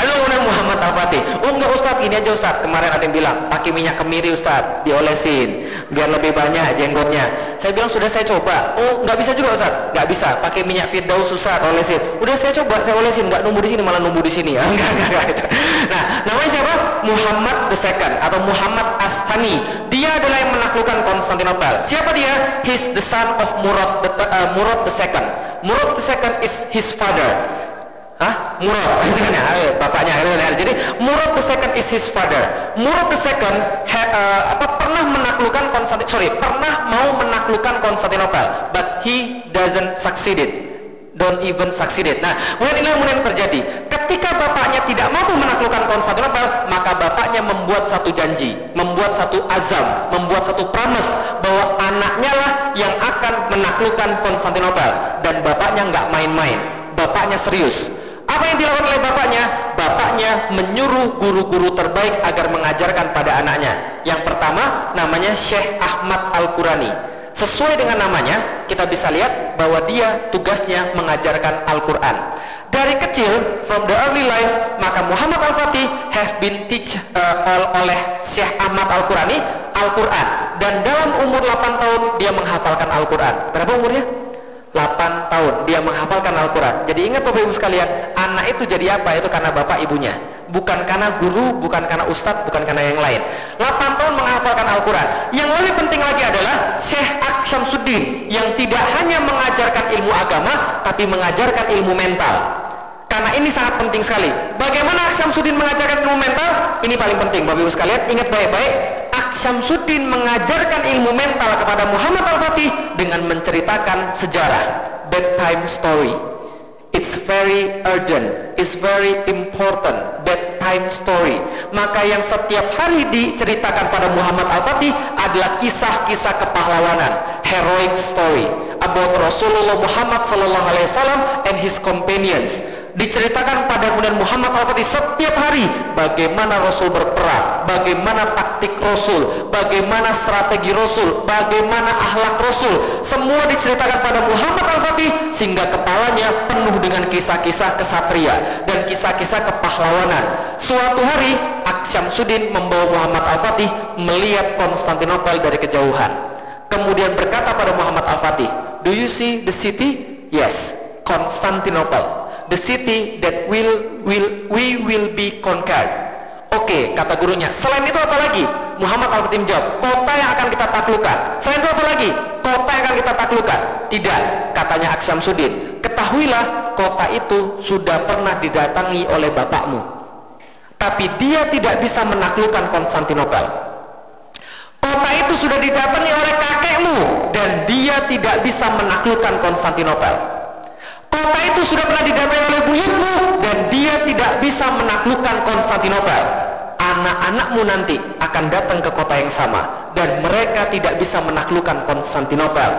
Ada orang Muhammad Al Fatih. Oh Ustaz, ini aja Ustaz. Kemarin ada yang bilang pakai minyak kemiri Ustaz, diolesin biar lebih banyak jenggotnya. Saya bilang sudah saya coba. Oh nggak bisa juga Ustaz. Nggak bisa. Pakai minyak Firdaus Ustaz, olesin. Udah saya coba, saya olesin nggak nunggu di sini malah nunggu di sini ya. Enggak, enggak, enggak. Nah, namanya siapa? Muhammad the Second atau Muhammad Astani. Dia adalah yang menaklukkan Konstantinopel. Siapa dia? He's the son of Murad the, uh, Murad the Second. Murad the Second is his father. Hah? Murad. Ayo, bapaknya. Jadi Murad the Second is his father. Murad the Second ha, uh, apa pernah menaklukkan Konstantinopel? Sorry, pernah mau menaklukkan Konstantinopel, but he doesn't succeeded don't even succeeded. Nah, kemudian ini kemudian terjadi. Ketika bapaknya tidak mampu menaklukkan Konstantinopel, maka bapaknya membuat satu janji, membuat satu azam, membuat satu promise bahwa anaknya lah yang akan menaklukkan Konstantinopel. Dan bapaknya nggak main-main, bapaknya serius. Apa yang dilakukan oleh bapaknya? Bapaknya menyuruh guru-guru terbaik agar mengajarkan pada anaknya. Yang pertama namanya Syekh Ahmad Al-Qurani. Sesuai dengan namanya, kita bisa lihat bahwa dia tugasnya mengajarkan Al-Quran. Dari kecil, from the early life, maka Muhammad Al-Fatih has been teach uh, oleh Syekh Ahmad Al-Qurani Al-Quran. Dan dalam umur 8 tahun, dia menghafalkan Al-Quran. Berapa umurnya? 8 8 tahun dia menghafalkan Al-Quran. Jadi ingat Bapak Ibu sekalian, anak itu jadi apa? Itu karena bapak ibunya. Bukan karena guru, bukan karena ustadz, bukan karena yang lain. 8 tahun menghafalkan Al-Quran. Yang lebih penting lagi adalah Syekh Aksyamsuddin yang tidak hanya mengajarkan ilmu agama, tapi mengajarkan ilmu mental. Karena ini sangat penting sekali. Bagaimana Aksyamsuddin mengajarkan ilmu mental? Ini paling penting Bapak Ibu sekalian. Ingat baik-baik. Aksyamsuddin mengajarkan ilmu mental kepada Muhammad Al-Fatih dengan menceritakan sejarah. Bedtime story. It's very urgent. It's very important. Bedtime story. Maka yang setiap hari diceritakan pada Muhammad Al-Fatih adalah kisah-kisah kepahlawanan. Heroic story. About Rasulullah Muhammad Sallallahu Alaihi Wasallam and his companions diceritakan pada kemudian Muhammad Al-Fatih setiap hari bagaimana Rasul berperang, bagaimana taktik Rasul, bagaimana strategi Rasul, bagaimana akhlak Rasul. Semua diceritakan pada Muhammad Al-Fatih sehingga kepalanya penuh dengan kisah-kisah kesatria dan kisah-kisah kepahlawanan. Suatu hari Aksyamsuddin membawa Muhammad Al-Fatih melihat Konstantinopel dari kejauhan. Kemudian berkata pada Muhammad Al-Fatih, "Do you see the city?" "Yes, Konstantinopel." The city that will will we will be conquered. Oke, okay, kata gurunya. Selain itu apa lagi? Muhammad al-Fatih menjawab, kota yang akan kita taklukkan. Selain itu apa lagi? Kota yang akan kita taklukkan. Tidak, katanya Aksam Sudin. Ketahuilah, kota itu sudah pernah didatangi oleh bapakmu. Tapi dia tidak bisa menaklukkan Konstantinopel. Kota itu sudah didatangi oleh kakekmu dan dia tidak bisa menaklukkan Konstantinopel. Kota itu sudah pernah didatangi oleh buyutmu dan dia tidak bisa menaklukkan Konstantinopel. Anak-anakmu nanti akan datang ke kota yang sama dan mereka tidak bisa menaklukkan Konstantinopel.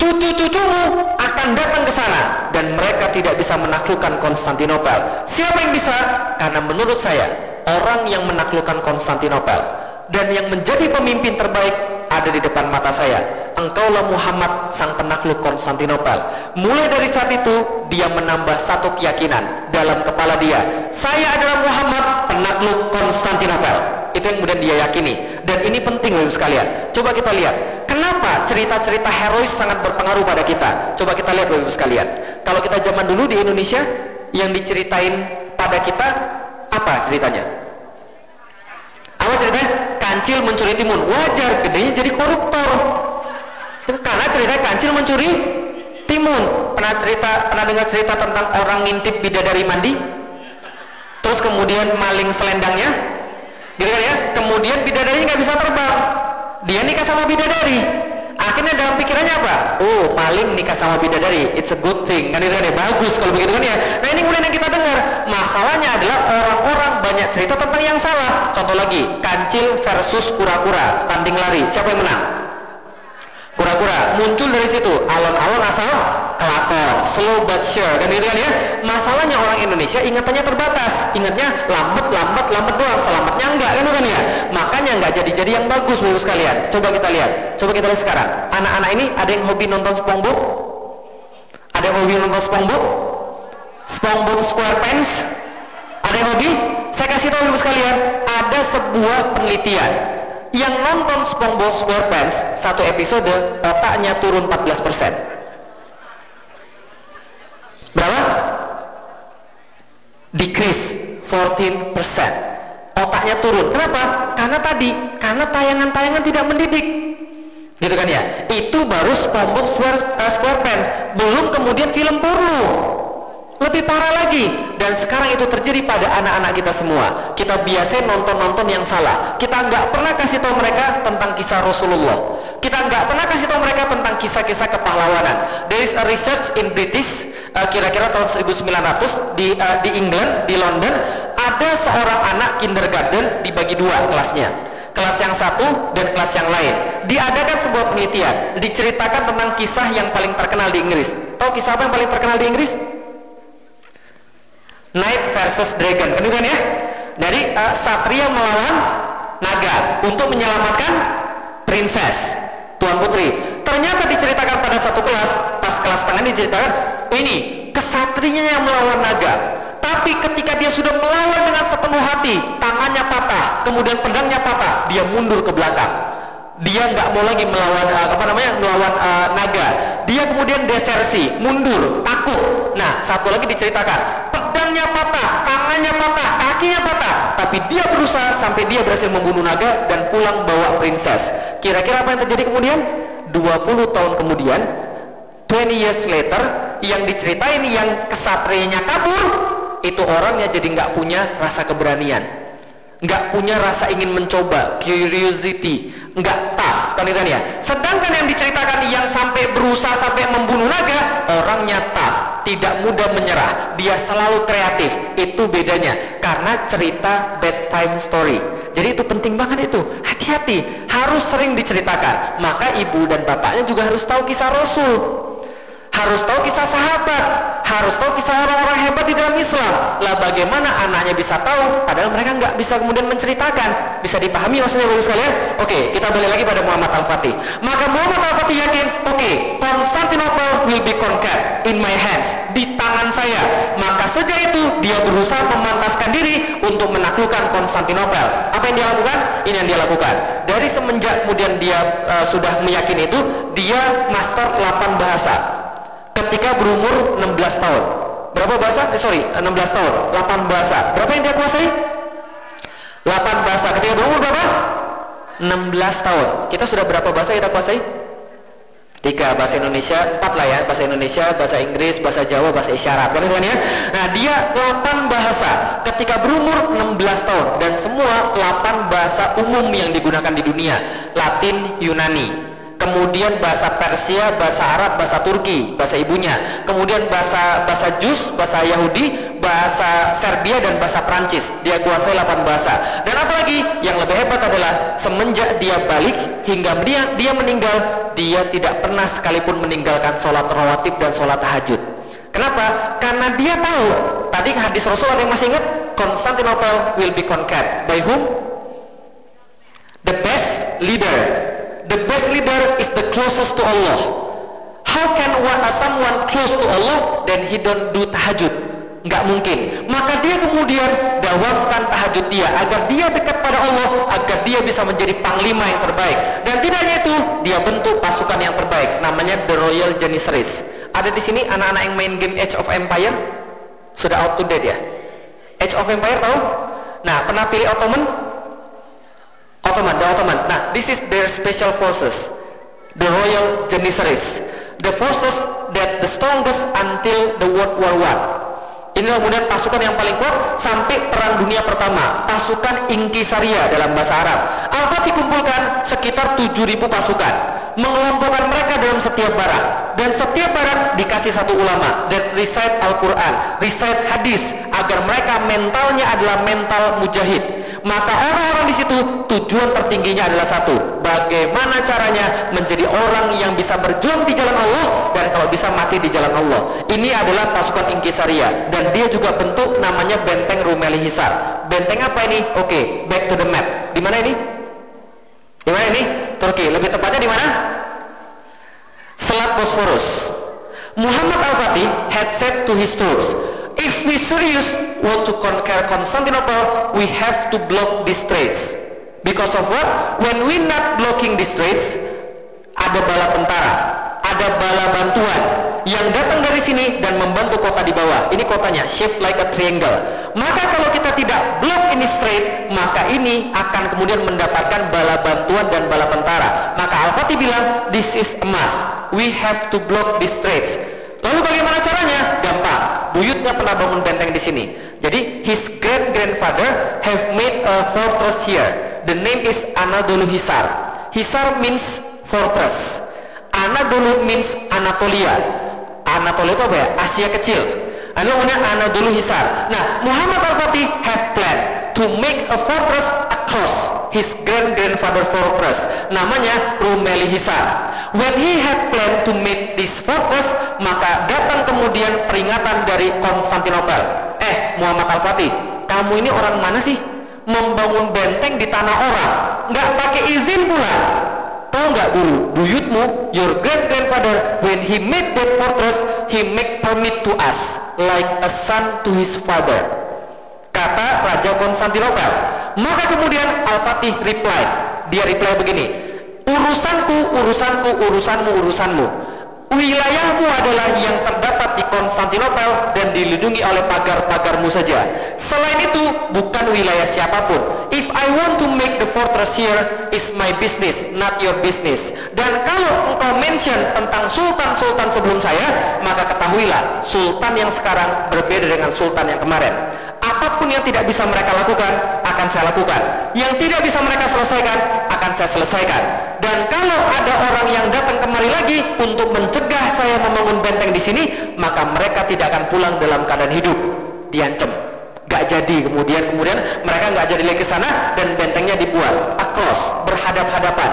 Cucu-cucumu akan datang ke sana dan mereka tidak bisa menaklukkan Konstantinopel. Siapa yang bisa? Karena menurut saya, orang yang menaklukkan Konstantinopel dan yang menjadi pemimpin terbaik ada di depan mata saya. Engkaulah Muhammad sang penakluk Konstantinopel. Mulai dari saat itu dia menambah satu keyakinan dalam kepala dia. Saya adalah Muhammad penakluk Konstantinopel. Itu yang kemudian dia yakini. Dan ini penting loh sekalian. Coba kita lihat. Kenapa cerita-cerita herois sangat berpengaruh pada kita? Coba kita lihat loh sekalian. Kalau kita zaman dulu di Indonesia yang diceritain pada kita apa ceritanya? Apa ceritanya? Kancil mencuri timun. Wajar, gedenya jadi koruptor. Karena cerita kancil mencuri timun. Pernah cerita, pernah dengar cerita tentang orang ngintip bidadari mandi? Terus kemudian maling selendangnya? Gitu kan ya? Kemudian bidadari nggak bisa terbang. Dia nikah sama bidadari. Akhirnya dalam pikirannya apa? Oh, paling nikah sama bidadari. It's a good thing. Kan itu kan? Bagus kalau begitu kan ya. Nah ini kemudian yang kita dengar. Masalahnya adalah orang-orang banyak cerita tentang yang salah. Contoh lagi, kancil versus kura-kura. Tanding lari. Siapa yang menang? Kura-kura. Muncul dari situ. Alon-alon asal kelakon. Slow but sure. Kan itu kan ya? Masalahnya orang Indonesia ingatannya terbatas. Ingatnya lambat, lambat, lambat doang. Selamatnya enggak. Kan kan ya? Makanya enggak jadi-jadi yang bagus menurut sekalian. Coba kita lihat. Coba kita lihat sekarang. Anak-anak ini ada yang hobi nonton SpongeBob? Ada yang hobi nonton SpongeBob? SpongeBob SquarePants? Ada yang hobi? Saya kasih tahu ibu sekalian, ada sebuah penelitian yang nonton SpongeBob SquarePants satu episode otaknya turun 14 persen. Berapa? Decrease 14 persen. Otaknya turun. Kenapa? Karena tadi, karena tayangan-tayangan tidak mendidik. Gitu kan ya? Itu baru SpongeBob eh, SquarePants. Belum kemudian film porno. Lebih parah lagi. Dan sekarang itu terjadi pada anak-anak kita semua. Kita biasa nonton-nonton yang salah. Kita nggak pernah kasih tahu mereka tentang kisah Rasulullah. Kita nggak pernah kasih tahu mereka tentang kisah-kisah kepahlawanan. There is a research in British uh, kira-kira tahun 1900 di uh, di England, di London, ada seorang anak kindergarten dibagi dua kelasnya kelas yang satu dan kelas yang lain. Diadakan sebuah penelitian, diceritakan tentang kisah yang paling terkenal di Inggris. Tahu kisah apa yang paling terkenal di Inggris? Knight versus Dragon. Kan kan ya? Dari uh, Satria melawan naga untuk menyelamatkan princess, tuan putri. Ternyata diceritakan pada satu kelas, pas kelas tengah diceritakan, ini kesatrinya yang melawan naga. Tapi ketika dia sudah melawan dengan sepenuh hati, tangannya patah, kemudian pedangnya patah, dia mundur ke belakang. Dia nggak mau lagi melawan uh, apa namanya melawan uh, naga. Dia kemudian desersi, mundur, takut. Nah, satu lagi diceritakan, pedangnya patah, tangannya patah, kakinya patah, tapi dia berusaha sampai dia berhasil membunuh naga dan pulang bawa princess. Kira-kira apa yang terjadi kemudian? 20 tahun kemudian, 20 years later, yang diceritain yang kesatrianya kabur, itu orangnya jadi nggak punya rasa keberanian nggak punya rasa ingin mencoba, curiosity, nggak itu ya. Sedangkan yang diceritakan yang sampai berusaha sampai membunuh naga, orangnya tough, tidak mudah menyerah, dia selalu kreatif. Itu bedanya, karena cerita bedtime story. Jadi itu penting banget itu. Hati-hati, harus sering diceritakan. Maka ibu dan bapaknya juga harus tahu kisah Rasul harus tahu kisah sahabat, harus tahu kisah orang-orang hebat di dalam Islam. Lah bagaimana anaknya bisa tahu, padahal mereka nggak bisa kemudian menceritakan. Bisa dipahami maksudnya bagus sekalian? Oke, kita balik lagi pada Muhammad Al-Fatih. Maka Muhammad Al-Fatih yakin, oke, Constantinople will be conquered in my hands, di tangan saya. Maka sejak itu dia berusaha memantaskan diri untuk menaklukkan Konstantinopel. Apa yang dia lakukan? Ini yang dia lakukan. Dari semenjak kemudian dia uh, sudah meyakini itu, dia master 8 bahasa ketika berumur 16 tahun. Berapa bahasa? Eh, sorry, 16 tahun. 8 bahasa. Berapa yang dia kuasai? 8 bahasa. Ketika berumur berapa? 16 tahun. Kita sudah berapa bahasa kita kuasai? Tiga bahasa Indonesia, empat lah ya, bahasa Indonesia, bahasa Inggris, bahasa Jawa, bahasa isyarat, kan ya? Nah dia 8 bahasa ketika berumur 16 tahun dan semua 8 bahasa umum yang digunakan di dunia, Latin, Yunani, kemudian bahasa Persia, bahasa Arab, bahasa Turki, bahasa ibunya, kemudian bahasa bahasa Jus, bahasa Yahudi, bahasa Serbia dan bahasa Prancis. Dia kuasai 8 bahasa. Dan apalagi yang lebih hebat adalah semenjak dia balik hingga dia dia meninggal, dia tidak pernah sekalipun meninggalkan sholat rawatib dan sholat tahajud. Kenapa? Karena dia tahu tadi hadis Rasul yang masih ingat Constantinople will be conquered by whom? The best leader the best leader is the closest to Allah. How can one, uh, someone close to Allah then he don't do tahajud? Enggak mungkin. Maka dia kemudian dawamkan tahajud dia agar dia dekat pada Allah, agar dia bisa menjadi panglima yang terbaik. Dan tidak hanya itu, dia bentuk pasukan yang terbaik, namanya The Royal Janissaries. Ada di sini anak-anak yang main game Age of Empire? Sudah out to date ya? Age of Empire tahu? Nah, pernah pilih Ottoman? Ottoman, the Ottoman. Nah, this is their special forces, the Royal Janissaries, the forces that the strongest until the World War One. Ini kemudian pasukan yang paling kuat sampai Perang Dunia Pertama, pasukan Inkisaria dalam bahasa Arab. Alfa dikumpulkan? Sekitar 7.000 pasukan, mengelompokkan mereka dalam setiap barat, dan setiap barat dikasih satu ulama dan recite Al-Quran, recite hadis, agar mereka mentalnya adalah mental mujahid. Maka orang-orang di situ tujuan tertingginya adalah satu, bagaimana caranya menjadi orang yang bisa berjuang di jalan Allah dan kalau bisa mati di jalan Allah. Ini adalah pasukan Inkisaria. Dan dia juga bentuk namanya benteng Rumeli Hisar. Benteng apa ini? Oke, okay, back to the map. Di mana ini? Di mana ini? Turki. Lebih tepatnya di mana? Selat Bosphorus. Muhammad Al-Fatih had said to his troops, if we serious want to conquer Constantinople, we have to block the straits. Because of what? When we not blocking the straits, ada bala tentara, ada bala bantuan yang datang dari sini dan membantu kota di bawah. Ini kotanya, shaped like a triangle. Maka kalau kita tidak block ini straight, maka ini akan kemudian mendapatkan bala bantuan dan bala tentara. Maka Al-Fatih bilang, this is a must. We have to block the straits. Lalu bagaimana caranya? Gampang. Buyutnya pernah bangun benteng di sini. Jadi his great grandfather have made a fortress here. The name is Anadolu Hisar. Hisar means fortress. Anadolu means Anatolia. Anatolia itu apa ya? Asia kecil. Lalu kemudian Anadolu Hisar. Nah, Muhammad Al-Fatih have planned to make a fortress across his grand grandfather fortress. Namanya Rumeli Hisar. When he had planned to make this fortress, maka datang kemudian peringatan dari Konstantinopel. Eh, Muhammad Al-Fatih, kamu ini orang mana sih? Membangun benteng di tanah orang, nggak pakai izin pula. Tahu nggak dulu, buyutmu, your great grandfather, when he made that fortress, he make permit to us, like a son to his father. Kata Raja Konstantinopel. Maka kemudian Al-Fatih reply, dia reply begini, urusanku, urusanmu, urusanmu. Wilayahmu adalah yang terdapat di Konstantinopel dan dilindungi oleh pagar-pagarmu saja. Selain itu, bukan wilayah siapa pun. If I want to make the fortress here, is my business, not your business. Dan kalau engkau mention tentang sultan-sultan sebelum saya, maka ketahuilah, sultan yang sekarang berbeda dengan sultan yang kemarin. Apa pun yang tidak bisa mereka lakukan, akan saya lakukan. Yang tidak bisa mereka selesaikan, akan saya selesaikan. Dan kalau ada orang yang datang kemari lagi untuk mencegah saya membangun benteng di sini, maka mereka tidak akan pulang dalam keadaan hidup. Diancam. Gak jadi kemudian kemudian mereka gak jadi lagi ke sana dan bentengnya dibuat across berhadap-hadapan.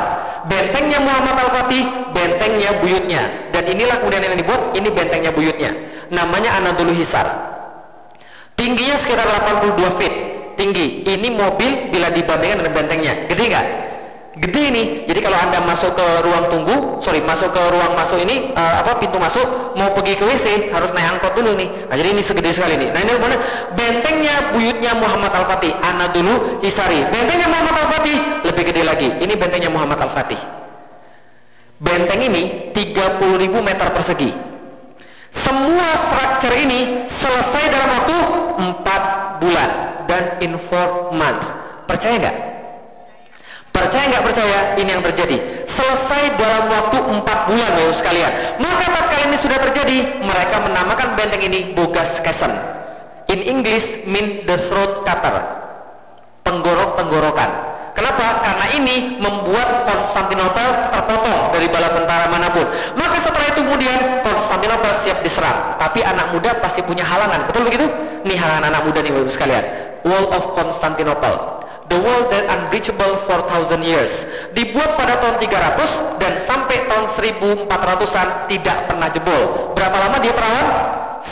Bentengnya Muhammad Al-Fatih, bentengnya buyutnya. Dan inilah kemudian yang dibuat, ini bentengnya buyutnya. Namanya Anadolu Hisar. Tingginya sekitar 82 feet tinggi. Ini mobil bila dibandingkan dengan bentengnya. Gede nggak? Gede ini. Jadi kalau anda masuk ke ruang tunggu, sorry masuk ke ruang masuk ini uh, apa pintu masuk mau pergi ke WC harus naik angkot dulu nih. Nah, jadi ini segede sekali nih. Nah ini mana? Bentengnya buyutnya Muhammad Al Fatih. Ana dulu Isari. Bentengnya Muhammad Al Fatih lebih gede lagi. Ini bentengnya Muhammad Al Fatih. Benteng ini 30.000 meter persegi. Semua struktur ini selesai dalam waktu 4 bulan dan in 4 months. Percaya nggak? Percaya nggak percaya? Ini yang terjadi. Selesai dalam waktu 4 bulan, ya sekalian. Maka tatkala ini sudah terjadi, mereka menamakan benteng ini Bogas Castle. In English mean the throat cutter. Penggorok-penggorokan. Kenapa? Karena ini membuat Konstantinopel terpotong dari bala tentara mana pun. Maka setelah itu kemudian Konstantinopel siap diserang. Tapi anak muda pasti punya halangan. Betul begitu? Nih halangan anak muda nih Bapak sekalian. Wall of Constantinople. The wall that unbreachable for thousand years. Dibuat pada tahun 300 dan sampai tahun 1400-an tidak pernah jebol. Berapa lama dia perawan?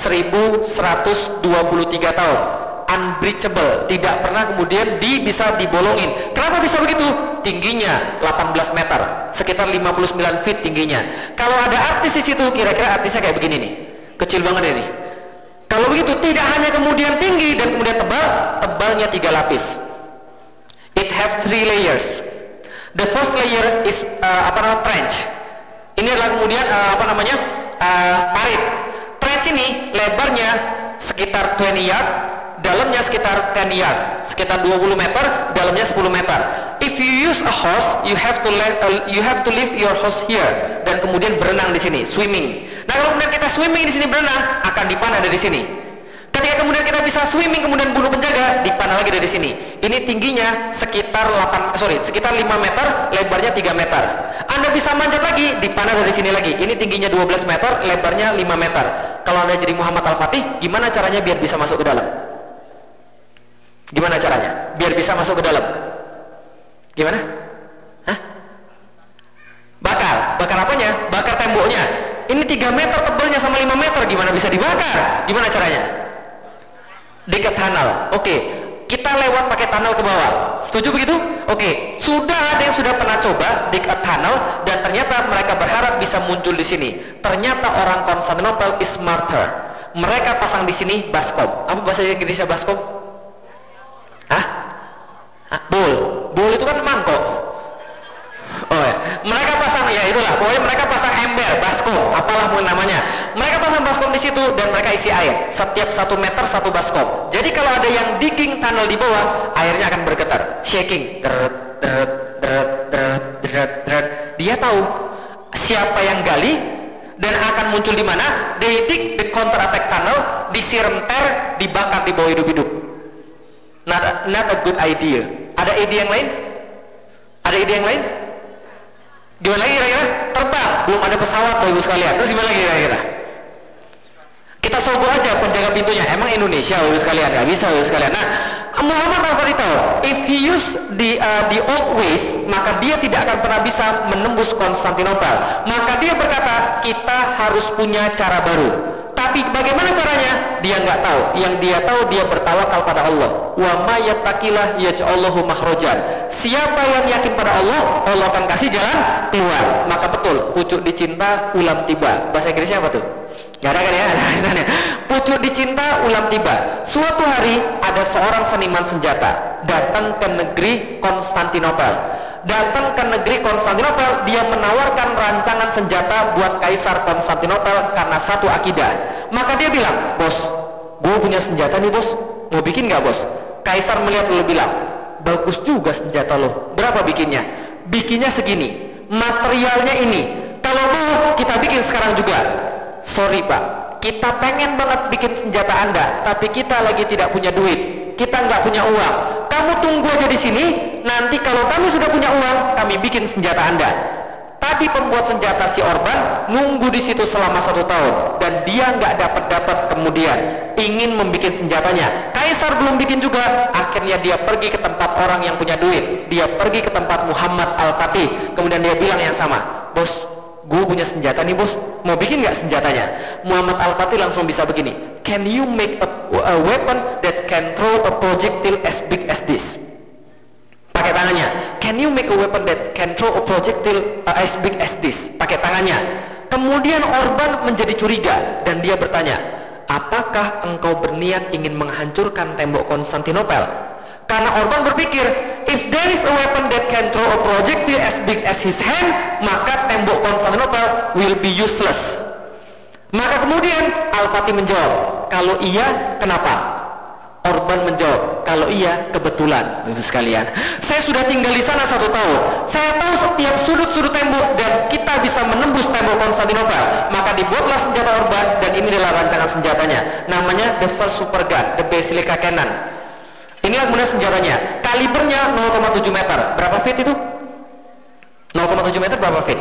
1123 tahun unbreachable, tidak pernah kemudian di, bisa dibolongin. Kenapa bisa begitu? Tingginya 18 meter, sekitar 59 feet tingginya. Kalau ada artis di situ, kira-kira artisnya kayak begini nih, kecil banget ini. Kalau begitu tidak hanya kemudian tinggi dan kemudian tebal, tebalnya tiga lapis. It have three layers. The first layer is uh, apa namanya trench. Ini adalah kemudian uh, apa namanya uh, parit. Trench ini lebarnya sekitar 20 yard, dalamnya sekitar 10 yard, sekitar 20 meter, dalamnya 10 meter. If you use a hose, you have to let, uh, you have to leave your hose here dan kemudian berenang di sini, swimming. Nah, kalau kemudian kita swimming di sini berenang, akan dipanah dari sini. Ketika kemudian kita bisa swimming kemudian bunuh penjaga, dipanah lagi dari sini. Ini tingginya sekitar 8 sorry, sekitar 5 meter, lebarnya 3 meter. Anda bisa manjat lagi, dipanah dari sini lagi. Ini tingginya 12 meter, lebarnya 5 meter. Kalau Anda jadi Muhammad Al-Fatih, gimana caranya biar bisa masuk ke dalam? Gimana caranya? Biar bisa masuk ke dalam. Gimana? Hah? Bakar. Bakar apanya? Bakar temboknya. Ini 3 meter tebalnya sama 5 meter. Gimana bisa dibakar? Gimana caranya? Dekat tunnel. Oke. Kita lewat pakai tunnel ke bawah. Setuju begitu? Oke. Sudah ada yang sudah pernah coba dekat tunnel dan ternyata mereka berharap bisa muncul di sini. Ternyata orang Konstantinopel is smarter. Mereka pasang di sini baskom. Apa bahasa Inggrisnya baskom? Hah? Hah? Bol. Itu kan mangkok. Oh ya. Mereka pasang ya itulah. Pokoknya mereka pasang ember, baskom, apalah pun namanya. Mereka pasang baskom di situ dan mereka isi air. Setiap satu meter satu baskom. Jadi kalau ada yang digging tunnel di bawah, airnya akan bergetar, shaking. Deret, deret, deret, deret, deret, deret. Dia tahu siapa yang gali dan akan muncul di mana. They dig the counter attack tunnel, disiram ter, dibakar di bawah hidup-hidup. Not a, not a good idea. Ada ide yang lain? Ada ide yang lain? Gimana lagi kira-kira? Terbang. Belum ada pesawat Bapak sekalian. Terus gimana lagi kira-kira? Kita sogo aja penjaga pintunya. Emang Indonesia Bapak sekalian? Gak bisa Bapak sekalian. Nah, Muhammad al tahu, if he use the uh, the old ways, maka dia tidak akan pernah bisa menembus Konstantinopel. Maka dia berkata, kita harus punya cara baru. Tapi bagaimana caranya? Dia nggak tahu. Yang dia tahu dia bertawakal pada Allah. Wa yattaqillah yaj'allahu makhrajan. Siapa yang yakin pada Allah, Allah akan kasih jalan keluar. Maka betul, pucuk dicinta ulam tiba. Bahasa Inggrisnya apa tuh? Gak ada kan ya? Pucuk dicinta ulam tiba. Suatu hari ada seorang seniman senjata datang ke negeri Konstantinopel. Datang ke negeri Konstantinopel, dia menawarkan rancangan senjata buat Kaisar Konstantinopel karena satu akidah. Maka dia bilang, bos, gue punya senjata nih bos, mau bikin nggak bos? Kaisar melihat lalu bilang, bagus juga senjata lo, berapa bikinnya? Bikinnya segini, materialnya ini. Kalau mau kita bikin sekarang juga. Sorry pak, kita pengen banget bikin senjata anda, tapi kita lagi tidak punya duit. Kita nggak punya uang. Kamu tunggu aja di sini. Nanti kalau kami sudah punya uang, kami bikin senjata anda. Tadi pembuat senjata si Orban nunggu di situ selama satu tahun dan dia nggak dapat dapat kemudian ingin membuat senjatanya. Kaisar belum bikin juga. Akhirnya dia pergi ke tempat orang yang punya duit. Dia pergi ke tempat Muhammad Al Fatih. Kemudian dia bilang yang sama, bos, gue punya senjata nih bos. Mau bikin nggak senjatanya? Muhammad Al Fatih langsung bisa begini. Can you make a, a weapon that can throw a projectile as big as this? pakai tangannya. Can you make a weapon that can throw a projectile uh, as big as this? Pakai tangannya. Kemudian Orban menjadi curiga dan dia bertanya, apakah engkau berniat ingin menghancurkan tembok Konstantinopel? Karena Orban berpikir, if there is a weapon that can throw a projectile as big as his hand, maka tembok Konstantinopel will be useless. Maka kemudian Al-Fatih menjawab, kalau iya, kenapa? Orban menjawab, kalau iya kebetulan, Ibu sekalian. Saya sudah tinggal di sana satu tahun. Saya tahu setiap sudut-sudut tembok dan kita bisa menembus tembok Konstantinopel. Maka dibuatlah senjata Orban dan ini adalah rancangan senjatanya. Namanya The First Super Gun, The Basilica Cannon. Inilah kemudian senjatanya. Kalibernya 0,7 meter. Berapa feet itu? 0,7 meter berapa feet?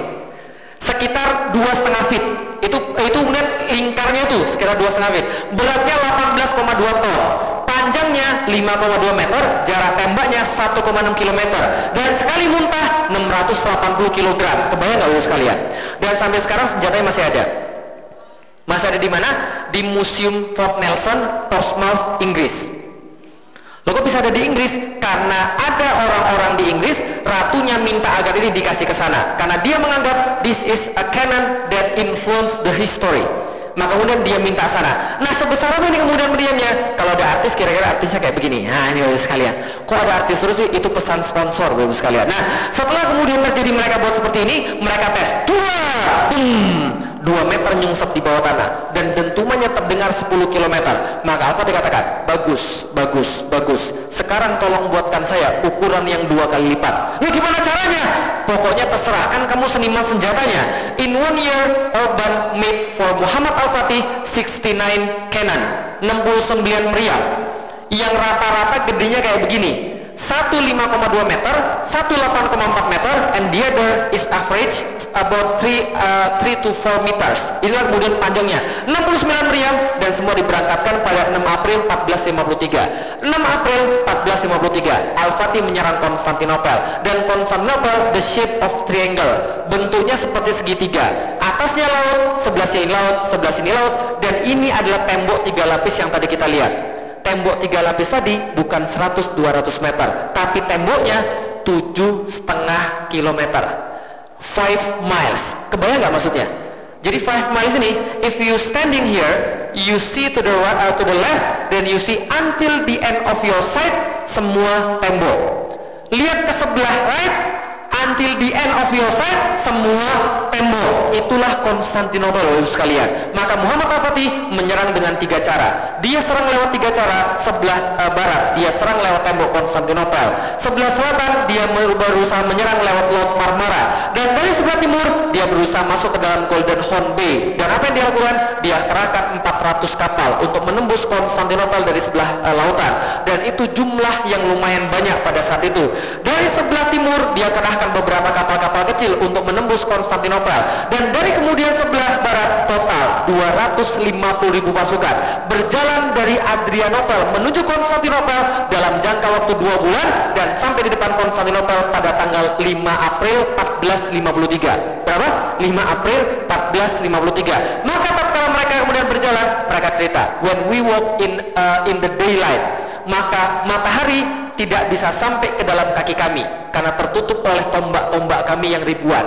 Sekitar dua setengah feet. Itu itu kemudian lingkarnya itu sekitar dua setengah feet. Beratnya 18,2 ton panjangnya 5,2 meter, jarak tembaknya 1,6 km, dan sekali muntah 680 kg. Kebayang nggak sekalian? Dan sampai sekarang senjatanya masih ada. Masih ada di mana? Di Museum Fort Nelson, Portsmouth, Inggris. Lo kok bisa ada di Inggris? Karena ada orang-orang di Inggris, ratunya minta agar ini dikasih ke sana. Karena dia menganggap this is a canon that influence the history. Maka kemudian dia minta sana. Nah sebesar apa ini kemudian meriamnya? Kalau ada artis kira-kira artisnya kayak begini. Nah ini bagus sekalian. Kok ada artis terus sih? Itu pesan sponsor bagus sekalian. Nah setelah kemudian terjadi mereka buat seperti ini, mereka tes. Dua, hmm, dua meter nyungsep di bawah tanah dan dentumannya terdengar 10 km. Maka apa dikatakan? Bagus, bagus, bagus. Sekarang tolong buatkan saya ukuran yang dua kali lipat. Ya gimana caranya? Pokoknya terserah kan kamu seniman senjatanya. In one year, Orban made for Muhammad Al-Fatih 69 cannon, 69 meriam. Yang rata-rata gedenya kayak begini. Satu 5,2 meter, satu 8,4 meter, and the other is average about 3 uh, 3 to 4 meters. Inilah kemudian panjangnya 69 meriam dan semua diberangkatkan pada 6 April 1453. 6 April 1453, Al-Fatih menyerang Konstantinopel dan Konstantinopel the shape of triangle. Bentuknya seperti segitiga. Atasnya laut, sebelah sini laut, sebelah sini laut dan ini adalah tembok tiga lapis yang tadi kita lihat tembok tiga lapis tadi bukan 100-200 meter, tapi temboknya tujuh setengah kilometer, five miles. Kebayang nggak maksudnya? Jadi five miles ini, if you standing here, you see to the right, uh, to the left, then you see until the end of your side semua tembok. Lihat ke sebelah right, until the end of your side semua tembok. Itulah Konstantinopel sekalian. Maka Muhammad Al-Fatih menyerang dengan tiga cara. Dia serang lewat tiga cara. Sebelah uh, barat dia serang lewat tembok Konstantinopel. Sebelah selatan dia berusaha menyerang lewat Laut Marmara. Dan dari sebelah timur dia berusaha masuk ke dalam Golden Horn Bay. Dan apa yang dia lakukan? Dia kerahkan 400 kapal untuk menembus Konstantinopel dari sebelah uh, lautan. Dan itu jumlah yang lumayan banyak pada saat itu. Dari sebelah dia kerahkan beberapa kapal-kapal kecil untuk menembus Konstantinopel. Dan dari kemudian sebelah barat total 250 ribu pasukan berjalan dari Adrianopel menuju Konstantinopel dalam jangka waktu dua bulan dan sampai di depan Konstantinopel pada tanggal 5 April 1453. Berapa? 5 April 1453. Maka tatkala mereka kemudian berjalan, mereka cerita, when we walk in uh, in the daylight, maka matahari tidak bisa sampai ke dalam kaki kami karena tertutup oleh tombak-tombak kami yang ribuan.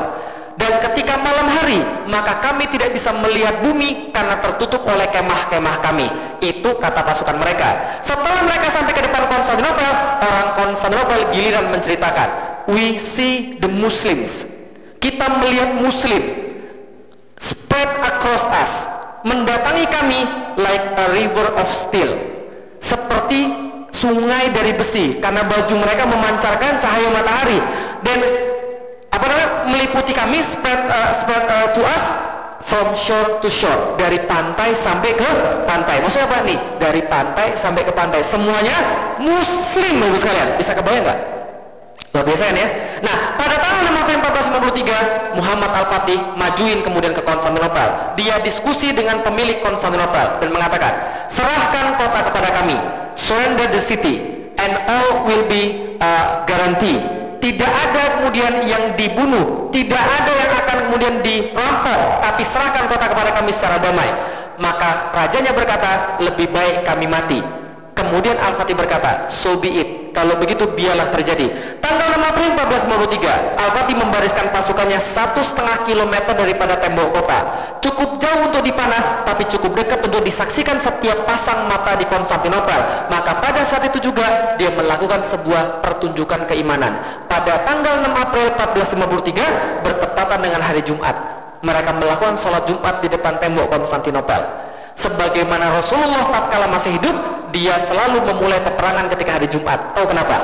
Dan ketika malam hari, maka kami tidak bisa melihat bumi karena tertutup oleh kemah-kemah kami. Itu kata pasukan mereka. Setelah mereka sampai ke depan Konstantinopel, orang Konstantinopel giliran menceritakan, we see the Muslims. Kita melihat Muslim spread across us, mendatangi kami like a river of steel, seperti sungai dari besi, karena baju mereka memancarkan cahaya matahari. Dan apa namanya meliputi kami spread uh, spread uh, to us from shore to shore. Dari pantai sampai ke pantai. Maksudnya apa nih? Dari pantai sampai ke pantai. Semuanya muslim ibu sekalian bisa kebayang nggak? Luar biasa kan ya? Nah pada tahun 1453 Muhammad Al-Fatih majuin kemudian ke Konstantinopel. Dia diskusi dengan pemilik Konstantinopel dan mengatakan serahkan kota kepada kami surrender the city and all will be uh, guaranteed tidak ada kemudian yang dibunuh, tidak ada yang akan kemudian dirampok, tapi serahkan kota kepada kami secara damai. Maka rajanya berkata, lebih baik kami mati Kemudian Al-Fatih berkata, so be it. Kalau begitu biarlah terjadi. Tanggal 6 April 1453, Al-Fatih membariskan pasukannya satu setengah kilometer daripada tembok kota. Cukup jauh untuk dipanah, tapi cukup dekat untuk disaksikan setiap pasang mata di Konstantinopel. Maka pada saat itu juga dia melakukan sebuah pertunjukan keimanan. Pada tanggal 6 April 1453, bertepatan dengan hari Jumat. Mereka melakukan sholat Jumat di depan tembok Konstantinopel sebagaimana Rasulullah tatkala masih hidup, dia selalu memulai peperangan ketika hari Jumat. Tahu kenapa?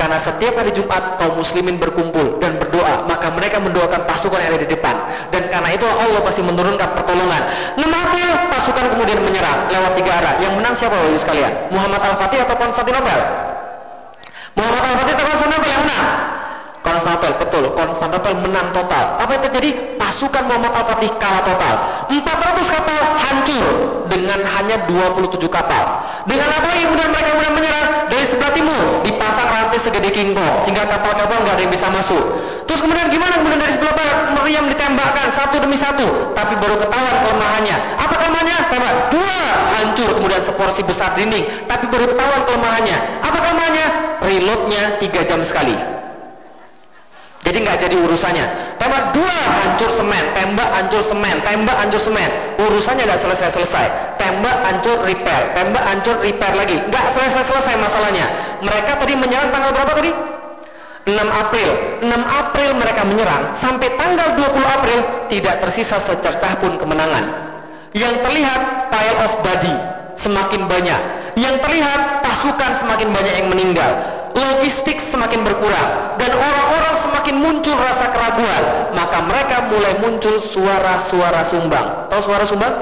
Karena setiap hari Jumat kaum muslimin berkumpul dan berdoa, maka mereka mendoakan pasukan yang ada di depan. Dan karena itu Allah pasti menurunkan pertolongan. Lemahnya pasukan kemudian menyerang lewat tiga arah. Yang menang siapa Bapak sekalian? Muhammad Al-Fatih atau Konstantinopel? Muhammad Al-Fatih atau Konstantinopel yang menang? Konstantinopel, betul. Konstantinopel menang total. Apa yang terjadi? Pasukan Muhammad Al-Fatih kalah total. 400 kapal hancur dengan hanya 27 kapal. Dengan apa yang kemudian mereka mulai menyerang dari sebelah timur dipasang rantai segede kingkong sehingga kapal-kapal nggak ada yang bisa masuk. Terus kemudian gimana? Kemudian dari sebelah barat meriam ditembakkan satu demi satu, tapi baru ketahuan kelemahannya. Apa kelemahannya? Tembak dua hancur kemudian seporsi besar dinding, tapi baru ketahuan kelemahannya. Apa kelemahannya? Reloadnya tiga jam sekali. Jadi nggak jadi urusannya. Tembak dua hancur semen, tembak hancur semen, tembak hancur semen. Urusannya nggak selesai-selesai. Tembak hancur repair, tembak hancur repair lagi. Nggak selesai-selesai masalahnya. Mereka tadi menyerang tanggal berapa tadi? 6 April. 6 April mereka menyerang. Sampai tanggal 20 April tidak tersisa secercah pun kemenangan. Yang terlihat pile of body semakin banyak. Yang terlihat pasukan semakin banyak yang meninggal. Logistik semakin berkurang. Dan orang-orang semakin muncul rasa keraguan. Maka mereka mulai muncul suara-suara sumbang. Tahu suara sumbang?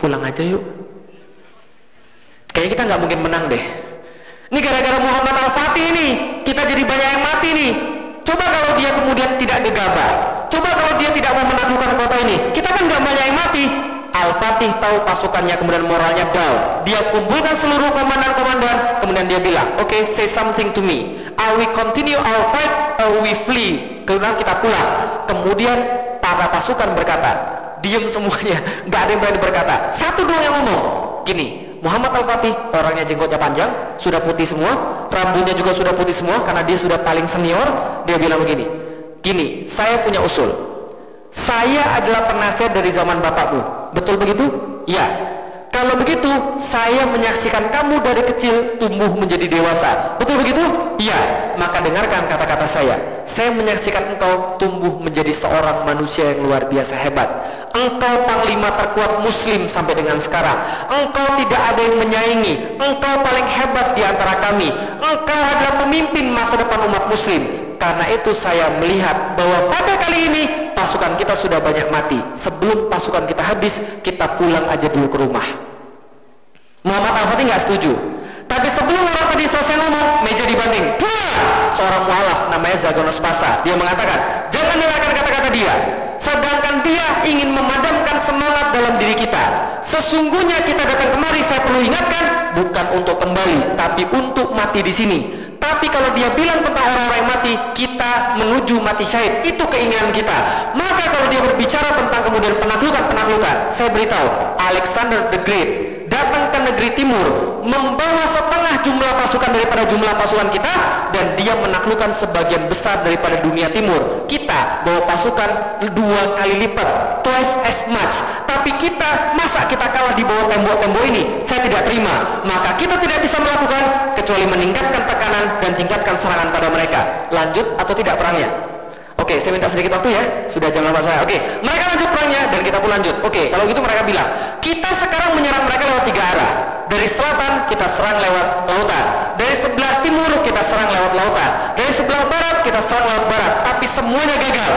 Pulang aja yuk. Kayaknya kita nggak mungkin menang deh. Ini gara-gara Muhammad Al-Fatih ini, kita jadi banyak yang mati nih. Coba kalau dia kemudian tidak gegabah. Coba kalau dia tidak mau menaklukkan kota ini. Kita kan nggak banyak yang mati. Al-Fatih tahu pasukannya kemudian moralnya down. Dia kumpulkan seluruh komandan-komandan, kemudian dia bilang, "Oke, okay, say something to me. Are we continue our fight or we flee?" Kemudian kita pulang. Kemudian para pasukan berkata, diam semuanya, nggak ada yang berani berkata. Satu doang yang ngomong, gini, Muhammad Al-Fatih orangnya jenggotnya panjang, sudah putih semua, rambutnya juga sudah putih semua karena dia sudah paling senior. Dia bilang begini, gini, saya punya usul. Saya adalah penasihat dari zaman bapakmu. Betul begitu? Ya. Kalau begitu, saya menyaksikan kamu dari kecil tumbuh menjadi dewasa. Betul begitu? Iya. Maka dengarkan kata-kata saya. Saya menyaksikan engkau tumbuh menjadi seorang manusia yang luar biasa hebat. Engkau panglima terkuat muslim sampai dengan sekarang. Engkau tidak ada yang menyaingi. Engkau paling hebat di antara kami. Engkau adalah pemimpin masa depan umat muslim. Karena itu saya melihat bahwa pada kali ini pasukan kita sudah banyak mati. Sebelum pasukan kita habis, kita pulang aja dulu ke rumah. Muhammad Al-Fatih nggak setuju. Tapi sebelum orang tadi selesai ngomong, meja dibanding. Seorang mualaf namanya Zagonos Pasa. Dia mengatakan, jangan dengarkan kata-kata dia. Sedangkan dia ingin memadamkan semangat dalam diri kita. Sesungguhnya kita datang kemari, saya perlu ingatkan, bukan untuk kembali, tapi untuk mati di sini. Tapi kalau dia bilang tentang orang-orang yang mati, kita menuju mati syahid. Itu keinginan kita. Maka kalau dia berbicara tentang kemudian penaklukan-penaklukan, saya beritahu, Alexander the Great, datang ke negeri timur, membawa setengah jumlah pasukan daripada jumlah pasukan kita, dan dia menaklukkan sebagian besar daripada dunia timur. Kita bawa pasukan dua kali lipat, twice as much. Tapi kita, masa kita kalah di bawah tembok-tembok ini? Saya tidak terima. Maka kita tidak bisa melakukan kecuali meningkatkan tekanan dan tingkatkan serangan pada mereka. Lanjut atau tidak perangnya? Oke, saya minta sedikit waktu ya. Sudah jam 8 saya. Oke, mereka lanjut perangnya dan kita pun lanjut. Oke, kalau gitu mereka bilang, kita sekarang menyerang mereka lewat tiga arah. Dari selatan kita serang lewat lautan. Dari sebelah timur kita serang lewat lautan. Dari sebelah barat kita serang lewat barat. Tapi semuanya gagal.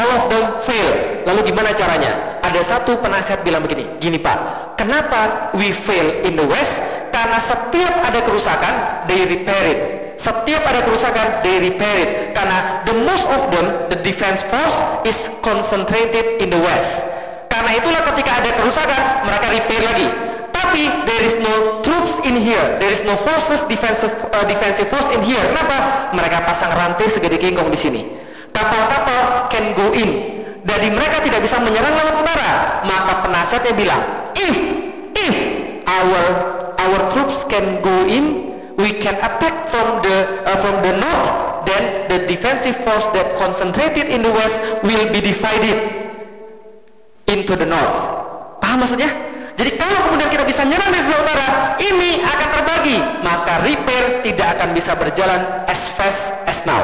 All of them fail. Lalu gimana caranya? Ada satu penasihat bilang begini, gini Pak, kenapa we fail in the west? Karena setiap ada kerusakan, they repair it. Setiap ada kerusakan, they repair it. Karena the most of them, the defense force is concentrated in the west. Karena itulah ketika ada kerusakan, mereka repair lagi. Tapi there is no troops in here, there is no forces defensive uh, defensive force in here. Kenapa? Mereka pasang rantai segede kingkong di sini. Kapal-kapal can go in. Jadi mereka tidak bisa menyerang lewat utara. Maka penasihatnya bilang, if if our our troops can go in, we can attack from the uh, from the north, then the defensive force that concentrated in the west will be divided into the north. Paham maksudnya? Jadi kalau kemudian kita bisa nyerang dari sebelah utara, ini akan terbagi, maka repair tidak akan bisa berjalan as fast as now.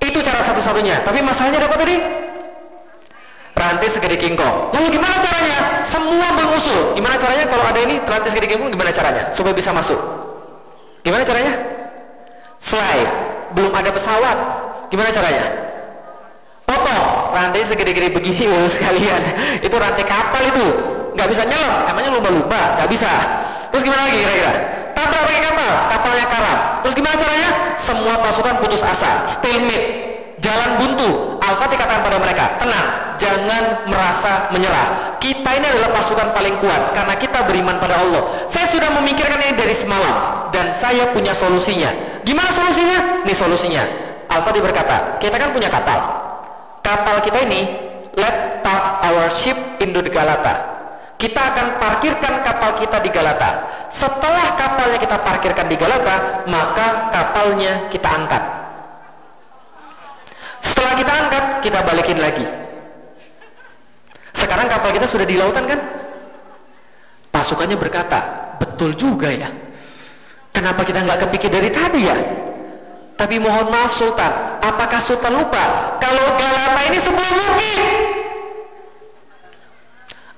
Itu cara satu-satunya. Tapi masalahnya apa tadi? Rantai segede kingkong. Lalu gimana caranya? Semua mengusul. Gimana caranya kalau ada ini rantai segede kingkong? Gimana caranya? Supaya bisa masuk. Gimana caranya? Fly. Belum ada pesawat. Gimana caranya? Potong. Rantai segede-gede begini oh, sekalian. Itu rantai kapal itu. Nggak bisa nyelam. Emangnya lumba-lumba? Nggak bisa. Terus gimana lagi kira-kira? Tabrak pakai kapal. Kapalnya karam. Terus gimana caranya? Semua pasukan putus asa. Stalemate. Jalan buntu. Al-Fatih katakan pada mereka, tenang, jangan merasa menyerah. Kita ini adalah pasukan paling kuat karena kita beriman pada Allah. Saya sudah memikirkan ini dari semalam dan saya punya solusinya. Gimana solusinya? Nih solusinya. Al-Fatih berkata, kita kan punya kapal. Kapal kita ini, let park our ship into the Galata. Kita akan parkirkan kapal kita di Galata. Setelah kapalnya kita parkirkan di Galata, maka kapalnya kita angkat. Setelah kita angkat, kita balikin lagi. Sekarang kapal kita sudah di lautan kan? Pasukannya berkata, betul juga ya. Kenapa kita nggak kepikir dari tadi ya? Tapi mohon maaf Sultan, apakah Sultan lupa kalau Galata ini sebuah bukit?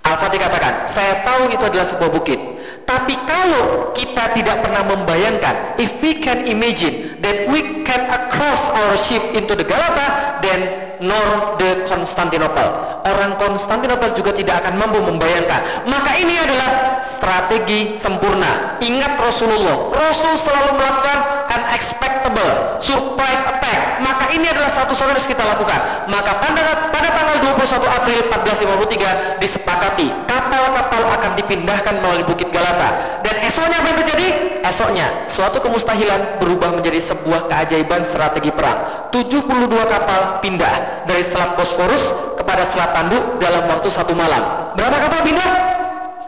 Al-Fatih katakan, saya tahu itu adalah sebuah bukit. Tapi kalau kita tidak pernah membayangkan, if we can imagine that we can across our ship into the Galata, then nor the Constantinople. Orang Konstantinopel juga tidak akan mampu membayangkan. Maka ini adalah strategi sempurna. Ingat Rasulullah. Rasul selalu melakukan unexpectable, surprise attack. Maka ini adalah satu satu yang kita lakukan. Maka pada, pada tanggal 21 April 1453 disepakati kapal-kapal akan dipindahkan melalui Bukit Galata. Dan esoknya apa yang terjadi? Esoknya suatu kemustahilan berubah menjadi sebuah keajaiban strategi perang. 72 kapal pindah dari Selat Bosforus kepada Selat Tanduk dalam waktu satu malam. Berapa kapal pindah?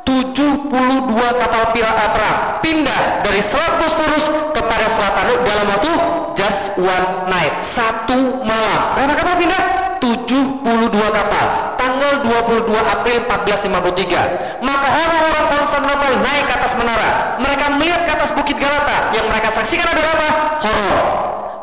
72 kapal pirata perang pindah dari Selat Bosforus kepada Selat Tanduk dalam waktu just one night, satu malam. Berapa kapal pindah? 72 kapal. Tanggal 22 April 1453. Maka orang-orang Konstantinopel naik ke atas menara. Mereka melihat ke atas Bukit Galata. Yang mereka saksikan adalah apa? Horor.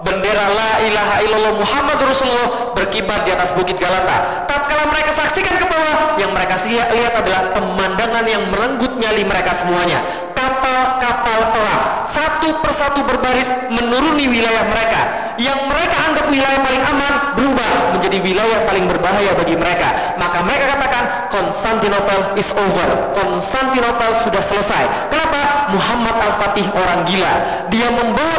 Bendera la ilaha illallah Muhammad Rasulullah berkibar di atas Bukit Galata. Tatkala mereka saksikan ke bawah, yang mereka lihat adalah pemandangan yang merenggut nyali mereka semuanya. Kapal-kapal perang satu persatu berbaris menuruni wilayah mereka. Yang mereka anggap wilayah paling aman berubah menjadi wilayah paling berbahaya bagi mereka. Maka mereka katakan Konstantinopel is over. Konstantinopel sudah selesai. Kenapa? Muhammad Al-Fatih orang gila. Dia membawa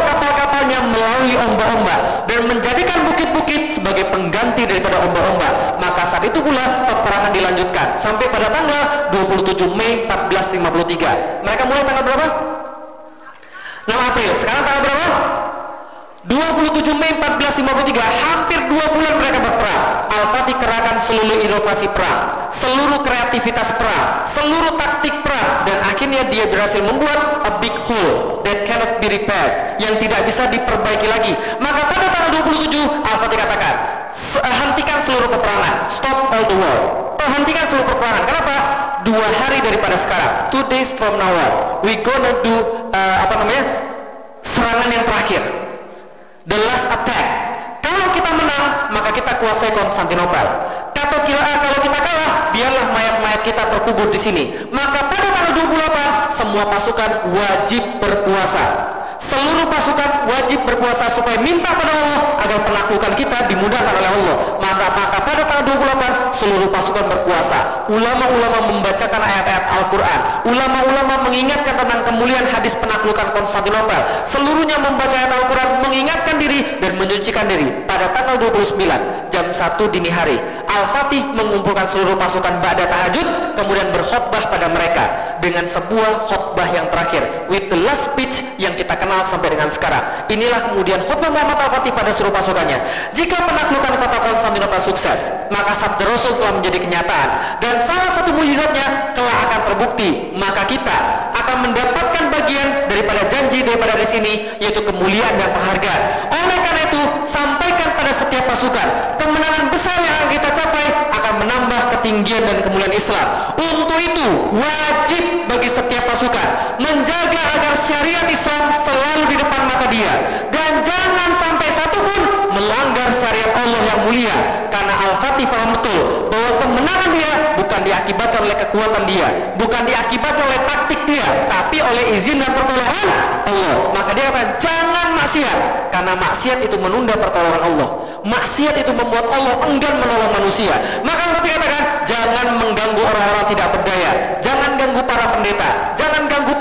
kapal-kapalnya melalui ombak-ombak dan menjadikan bukit-bukit sebagai pengganti daripada ombak-ombak. Maka saat itu pula peperangan dilanjutkan sampai pada tanggal 27 Mei 1453. Mereka mulai tanggal berapa? 6 April. Sekarang tanggal berapa? 27 Mei 1453, hampir dua bulan mereka berperang. Al-Fatih kerahkan seluruh inovasi perang. seluruh kreativitas perang, seluruh taktik perang, dan akhirnya dia berhasil membuat a big hole that cannot be repaired, yang tidak bisa diperbaiki lagi. Maka pada tanggal 27, Al-Fatih katakan, "S- eh, hentikan seluruh peperangan, stop all the war. Oh, hentikan seluruh peperangan. Kenapa? Dua hari daripada sekarang, two days from now we gonna do eh, apa namanya serangan yang terakhir, the last attack. Kita menang, maka kita kuasai Konstantinopel. Kata kira kalau kita kalah, biarlah mayat-mayat kita terkubur di sini. Maka pada tanggal 28, semua pasukan wajib berpuasa. Seluruh pasukan wajib berpuasa supaya minta pada Allah agar penaklukan kita dimudahkan oleh Allah. Maka maka pada tanggal 28 seluruh pasukan berpuasa. Ulama-ulama membacakan ayat-ayat Al-Quran. Ulama-ulama mengingatkan tentang kemuliaan hadis penaklukan Konstantinopel. Seluruhnya membaca ayat Al-Quran, mengingatkan diri dan menyucikan diri. Pada tanggal 29 jam 1 dini hari, Al-Fatih mengumpulkan seluruh pasukan Ba'da Tahajud, kemudian berkhutbah pada mereka dengan sebuah khutbah yang terakhir, with the last speech yang kita kenal sampai dengan sekarang. Inilah kemudian khutbah Muhammad Al-Fatih pada seluruh pasukannya. Jika penaklukan kota Konstantinopel sukses, maka sabda Rasul telah menjadi kenyataan dan salah satu mujizatnya telah akan terbukti. Maka kita akan mendapatkan bagian daripada janji daripada di sini yaitu kemuliaan dan penghargaan. Oleh karena itu, sampaikan pada setiap pasukan kemenangan besar yang akan kita capai akan menambah ketinggian dan kemuliaan Islam. Untuk itu, wajib bukan diakibatkan oleh kekuatan dia bukan diakibatkan oleh taktik dia tapi oleh izin dan pertolongan Allah. Maka dia kata jangan maksiat. Karena maksiat itu menunda pertolongan Allah. Maksiat itu membuat Allah enggan menolong manusia. Maka Allah katakan jangan mengganggu orang-orang tidak berdaya. Jangan ganggu para pendeta. Jangan ganggu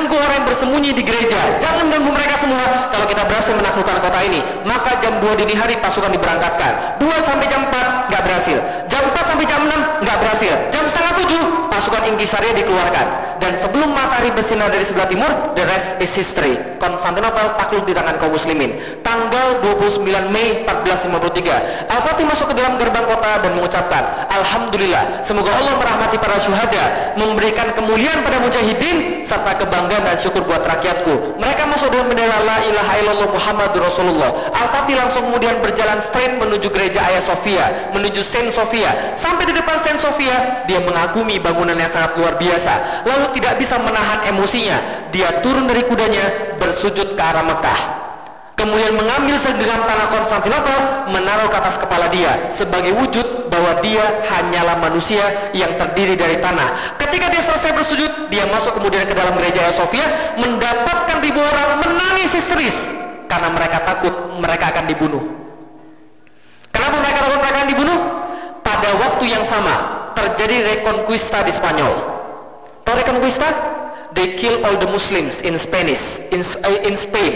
jangan ganggu orang yang bersembunyi di gereja. Jangan ganggu mereka semua. Kalau kita berhasil menaklukkan kota ini maka jam 2 dini hari pasukan diberangkatkan. 2 sampai jam 4 nggak berhasil. Jam 4 sampai jam 6 nggak berhasil. Jam setengah 7 pasukan Ingisaria dikeluarkan. Dan sebelum matahari bersinar dari sebelah timur the rest is history. Konstantinopel takluk di tangan kaum muslimin. Tanggal 29 Mei 1453 Al-Fatih masuk ke dalam gerbang kota dan mengucapkan Alhamdulillah semoga Allah merahmati para syuhada memberikan kemuliaan pada mujahidin serta kebanggaan dan syukur buat rakyatku. Mereka masuk dengan bendera la ilaha illallah Muhammadur Rasulullah. Al-Fatih langsung kemudian berjalan straight menuju gereja Hagia Sophia menuju Saint Sophia sampai di depan Saint Sophia dia mengagumi bangunan yang sangat luar biasa. Lalu tidak bisa menahan emosinya. Dia turun dari kudanya bersujud ke arah Mekah kemudian mengambil segenggam tanah Konstantinopel menaruh ke atas kepala dia sebagai wujud bahwa dia hanyalah manusia yang terdiri dari tanah. Ketika dia selesai bersujud, dia masuk kemudian ke dalam gereja Sophia mendapatkan ribu orang menangis histeris karena mereka takut mereka akan dibunuh. Kenapa mereka takut mereka akan dibunuh? Pada waktu yang sama terjadi reconquista di Spanyol. Reconquista? They kill all the Muslims in Spanish, in, in Spain.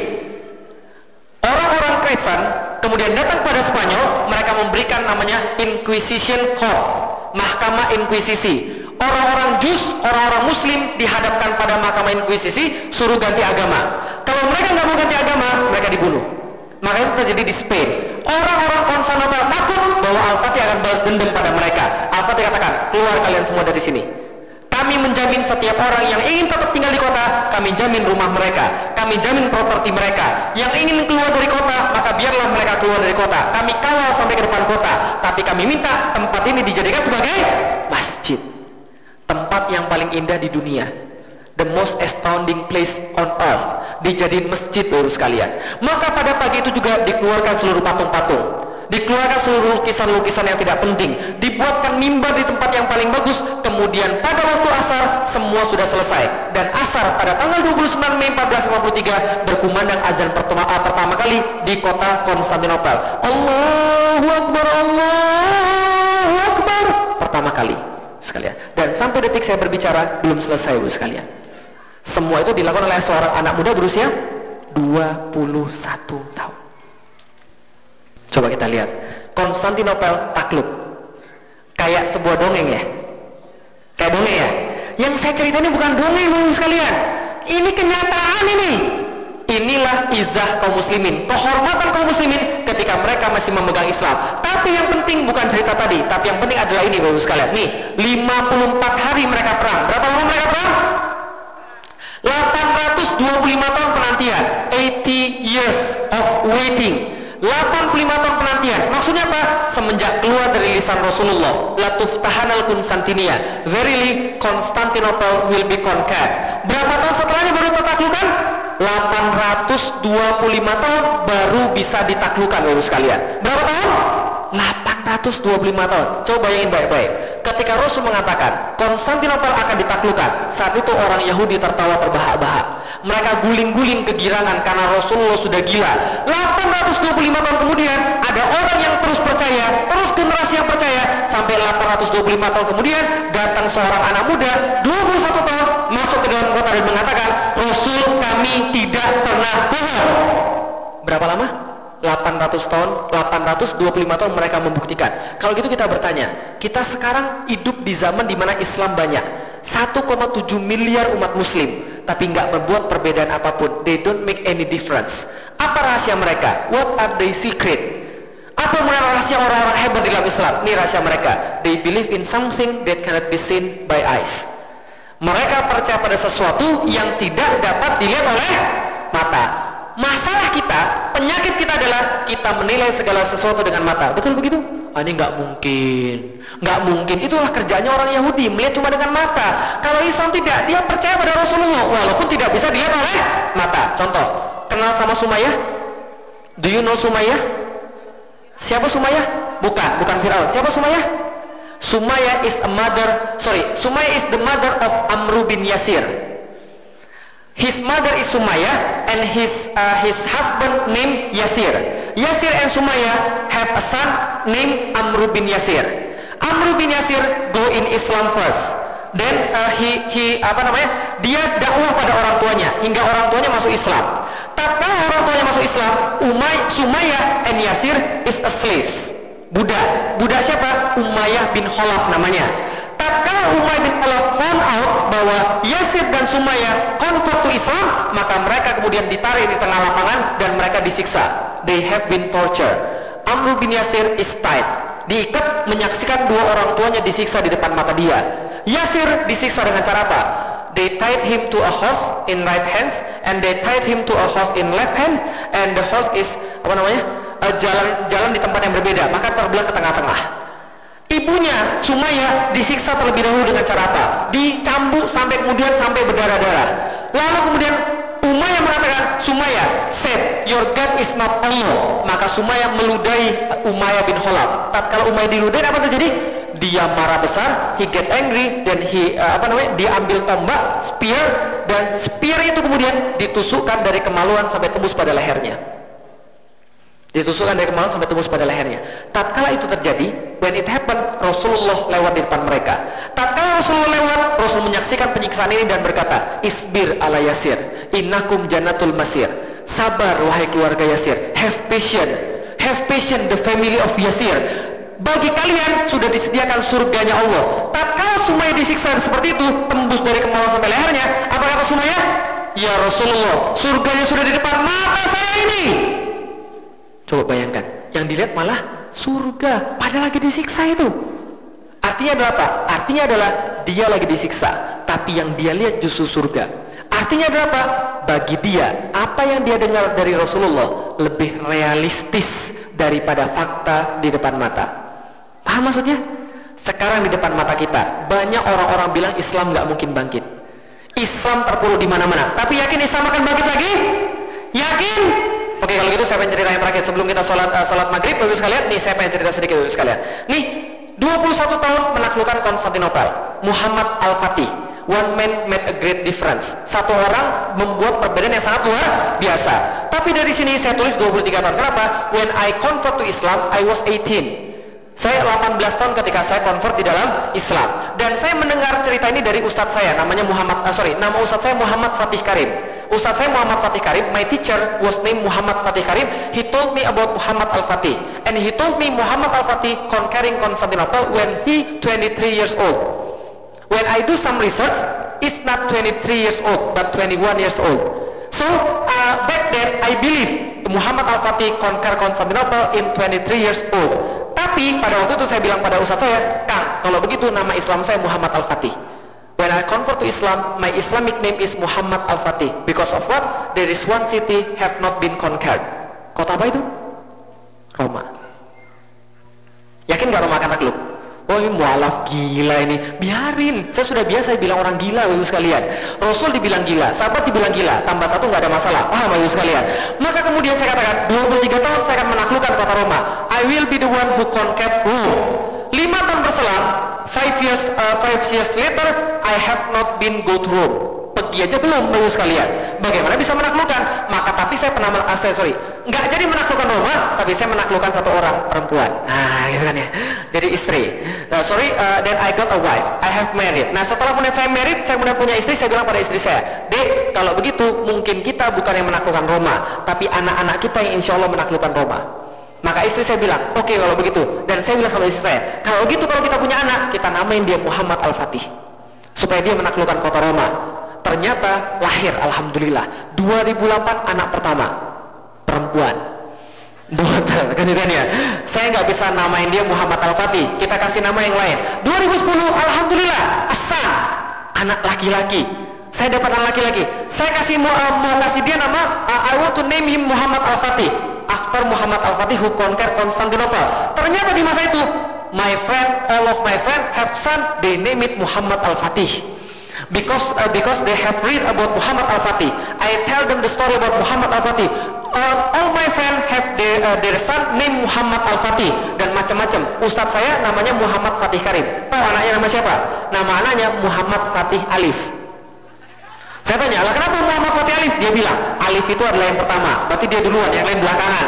Orang-orang Kristen kemudian datang pada Spanyol, mereka memberikan namanya Inquisition Court, Mahkamah Inkuisisi. Orang-orang Jus, orang-orang Muslim dihadapkan pada Mahkamah Inkuisisi, suruh ganti agama. Kalau mereka nggak mau ganti agama, mereka dibunuh. Maka itu terjadi di Spain. Orang-orang Konstantinopel takut bahwa Al-Fatih akan balas dendam pada mereka. Al-Fatih katakan, keluar kalian semua dari sini. Kami menjamin setiap orang yang ingin tetap tinggal di kota, kami jamin rumah mereka, kami jamin properti mereka. Yang ingin keluar dari kota, maka biarlah mereka keluar dari kota. Kami kawal sampai ke depan kota, tapi kami minta tempat ini dijadikan sebagai masjid. Tempat yang paling indah di dunia. The most astounding place on earth. Dijadiin masjid baru sekalian. Maka pada pagi itu juga dikeluarkan seluruh patung-patung. Dikeluarkan seluruh lukisan-lukisan yang tidak penting. Dibuatkan mimbar di tempat yang paling bagus. Kemudian pada waktu asar, semua sudah selesai. Dan asar pada tanggal 29 Mei 1453 berkumandang azan pertama, uh, pertama kali di kota Konstantinopel. Allahu Akbar, Allahu Akbar. Pertama kali sekalian. Dan sampai detik saya berbicara belum selesai Bu sekalian. Semua itu dilakukan oleh seorang anak muda berusia 21 tahun. Coba kita lihat. Konstantinopel takluk. Kayak sebuah dongeng ya. Kayak dongeng ya. Yang saya cerita ini bukan dongeng Bu sekalian. Ini kenyataan ini. Inilah izah kaum muslimin, kehormatan kaum muslimin ketika mereka masih memegang Islam. Tapi yang penting bukan cerita tadi, tapi yang penting adalah ini Bapak sekalian. Nih, 54 hari mereka perang. Berapa lama mereka perang? 825 tahun penantian. 80 years of waiting. 85 tahun penantian. Maksudnya apa? Semenjak keluar dari lisan Rasulullah, Latuftahanal Constantinia. Verily, Constantinople will be conquered. Berapa tahun setelahnya baru ditaklukkan? 825 tahun baru bisa ditaklukkan Bapak sekalian. Berapa tahun? 825 tahun. Coba bayangin baik-baik. Ketika Rasul mengatakan Konstantinopel akan ditaklukkan, saat itu orang Yahudi tertawa terbahak-bahak. Mereka guling-guling kegirangan karena Rasulullah sudah gila. 825 tahun kemudian ada orang yang terus percaya, terus generasi yang percaya sampai 825 tahun kemudian datang seorang anak muda 21 tahun masuk ke dalam kota dan mengatakan Rasul kami tidak pernah bohong. Berapa lama? 800 tahun, 825 tahun mereka membuktikan. Kalau gitu kita bertanya, kita sekarang hidup di zaman di mana Islam banyak. 1,7 miliar umat muslim, tapi nggak membuat perbedaan apa pun. They don't make any difference. Apa rahasia mereka? What are they secret? Apa rahasia orang-orang hebat di dalam Islam? Ini rahasia mereka. They believe in something that cannot be seen by eyes. Mereka percaya pada sesuatu yang tidak dapat dilihat oleh mata. Masalah kita, penyakit kita adalah kita menilai segala sesuatu dengan mata. Betul begitu? Ah, ini nggak mungkin. Nggak mungkin. Itulah kerjanya orang Yahudi. Melihat cuma dengan mata. Kalau Islam tidak, dia percaya pada Rasulullah. Walaupun tidak bisa dilihat oleh mata. Contoh, kenal sama Sumayyah? Do you know Sumayyah? Siapa Sumayyah? Bukan, bukan Fir'aun. Siapa Sumayyah? Sumayyah is a mother, sorry, Sumayyah is the mother of Amru bin Yasir. His mother is Sumayyah and his uh, his husband named Yasir. Yasir and Sumayyah have a son named Amr bin Yasir. Amr bin Yasir go in Islam first. Then uh, he he apa namanya? Dia dakwah pada orang tuanya hingga orang tuanya masuk Islam. Tatkala orang tuanya masuk Islam, Umay Sumayyah and Yasir is a slave. Budak. Budak siapa? Umayyah bin Khalaf namanya. Tatkala Umayyah bin Khalaf found out bahwa Yasir dan Sumayyah convert to Islam, maka mereka kemudian ditarik di tengah lapangan dan mereka disiksa. They have been tortured. Amr bin Yasir is tied. Diikat menyaksikan dua orang tuanya disiksa di depan mata dia. Yasir disiksa dengan cara apa? They tied him to a horse in right hand and they tied him to a horse in left hand and the horse is apa namanya? Uh, jalan jalan di tempat yang berbeda, maka terbelah ke tengah-tengah. Ibunya Sumaya disiksa terlebih dahulu dengan cara apa? Dicambuk sampai kemudian sampai berdarah-darah. Lalu kemudian Umayyah mengatakan, Sumaya, said, your God is not Allah. Maka Sumaya meludahi Umayyah bin Khalaf. Tatkala Umayyah diludahi apa terjadi? Dia marah besar, he get angry dan he uh, apa namanya? Dia ambil tombak, spear dan spear itu kemudian ditusukkan dari kemaluan sampai tembus pada lehernya. Ditusukkan dari kemaluan sampai tembus pada lehernya. Tatkala itu terjadi, when it happened, Rasulullah lewat di depan mereka. Tatkala Rasulullah lewat, Rasul menyaksikan penyiksaan ini dan berkata, Isbir ala Yasir, innakum janatul masir. Sabar wahai keluarga Yasir. Have patience. Have patience the family of Yasir. Bagi kalian sudah disediakan surganya Allah. Tatkala Sumaya disiksa seperti itu, tembus dari kemaluan sampai lehernya, apa kata Sumaya? Ya Rasulullah, surganya sudah di depan mata saya ini. Coba bayangkan, yang dilihat malah surga, padahal lagi disiksa itu. Artinya adalah? Artinya adalah dia lagi disiksa, tapi yang dia lihat justru surga. Artinya adalah? Bagi dia, apa yang dia dengar dari Rasulullah lebih realistis daripada fakta di depan mata. Paham maksudnya? Sekarang di depan mata kita, banyak orang-orang bilang Islam nggak mungkin bangkit. Islam terpuruk di mana-mana. Tapi yakin Islam akan bangkit lagi? Yakin? Oke kalau gitu saya pengen cerita yang terakhir sebelum kita sholat uh, sholat maghrib bagus sekalian. Nih saya pengen cerita sedikit bagus sekalian. Nih 21 tahun menaklukkan Konstantinopel. Muhammad Al-Fatih. One man made a great difference. Satu orang membuat perbedaan yang sangat luar biasa. Tapi dari sini saya tulis 23 tahun. Kenapa? When I convert to Islam, I was 18. Saya 18 tahun ketika saya convert di dalam Islam. Dan saya mendengar cerita ini dari ustadz saya, namanya Muhammad, uh, sorry, nama ustadz saya Muhammad Fatih Karim. Ustadz saya Muhammad Fatih Karim, my teacher was named Muhammad Fatih Karim. He told me about Muhammad Al-Fatih. And he told me Muhammad Al-Fatih conquering Constantinople when he 23 years old. When I do some research, it's not 23 years old, but 21 years old. So uh, back then I believe Muhammad Al-Fatih conquer Constantinople in 23 years old. Tapi pada waktu itu saya bilang pada ustaz saya, Kang, kalau begitu nama Islam saya Muhammad Al-Fatih. When I convert to Islam, my Islamic name is Muhammad Al-Fatih. Because of what? There is one city have not been conquered. Kota apa itu? Roma. Yakin gak Roma akan takluk? Oh ini mualaf gila ini. Biarin. Saya sudah biasa bilang orang gila ibu sekalian. Rasul dibilang gila, sahabat dibilang gila. Tambah satu nggak ada masalah. Paham ibu sekalian. Maka kemudian saya katakan 23 tahun saya akan menaklukkan kota Roma. I will be the one who conquer Rome. Lima tahun berselang, five years uh, five years later, I have not been go to Rome pergi aja belum Bapak sekalian. Bagaimana bisa menaklukkan? Maka tapi saya pernah ah, nggak jadi menaklukkan Roma, tapi saya menaklukkan satu orang perempuan. Nah, gitu kan ya. Jadi istri. Nah, sorry, uh, then I got a wife. I have married. Nah, setelah kemudian saya married, saya kemudian punya istri, saya bilang pada istri saya, Dek, kalau begitu mungkin kita bukan yang menaklukkan Roma, tapi anak-anak kita yang insya Allah menaklukkan Roma. Maka istri saya bilang, oke okay, kalau begitu. Dan saya bilang sama istri saya, kalau begitu kalau kita punya anak, kita namain dia Muhammad Al-Fatih. Supaya dia menaklukkan kota Roma. Ternyata lahir, Alhamdulillah. 2008 anak pertama. Perempuan. Kan ya. Saya nggak bisa namain dia Muhammad Al-Fatih. Kita kasih nama yang lain. 2010, Alhamdulillah. Asan. Anak laki-laki. Saya dapat anak laki-laki. Saya kasih mau, uh, kasih dia nama uh, I want to name him Muhammad Al-Fatih. After Muhammad Al-Fatih who conquer Constantinople. Ternyata di masa itu, my friend, all of my friend have son, they name it Muhammad Al-Fatih because uh, because they have read about Muhammad Al-Fatih. I tell them the story about Muhammad Al-Fatih. Uh, all my friends have their, uh, their son named Muhammad Al-Fatih dan macam-macam. Ustadz saya namanya Muhammad Fatih Karim. Tahu anaknya nama siapa? Nama anaknya Muhammad Fatih Alif. Saya tanya, lah kenapa Muhammad Fatih Alif? Dia bilang, Alif itu adalah yang pertama. Berarti dia duluan, yang lain belakangan.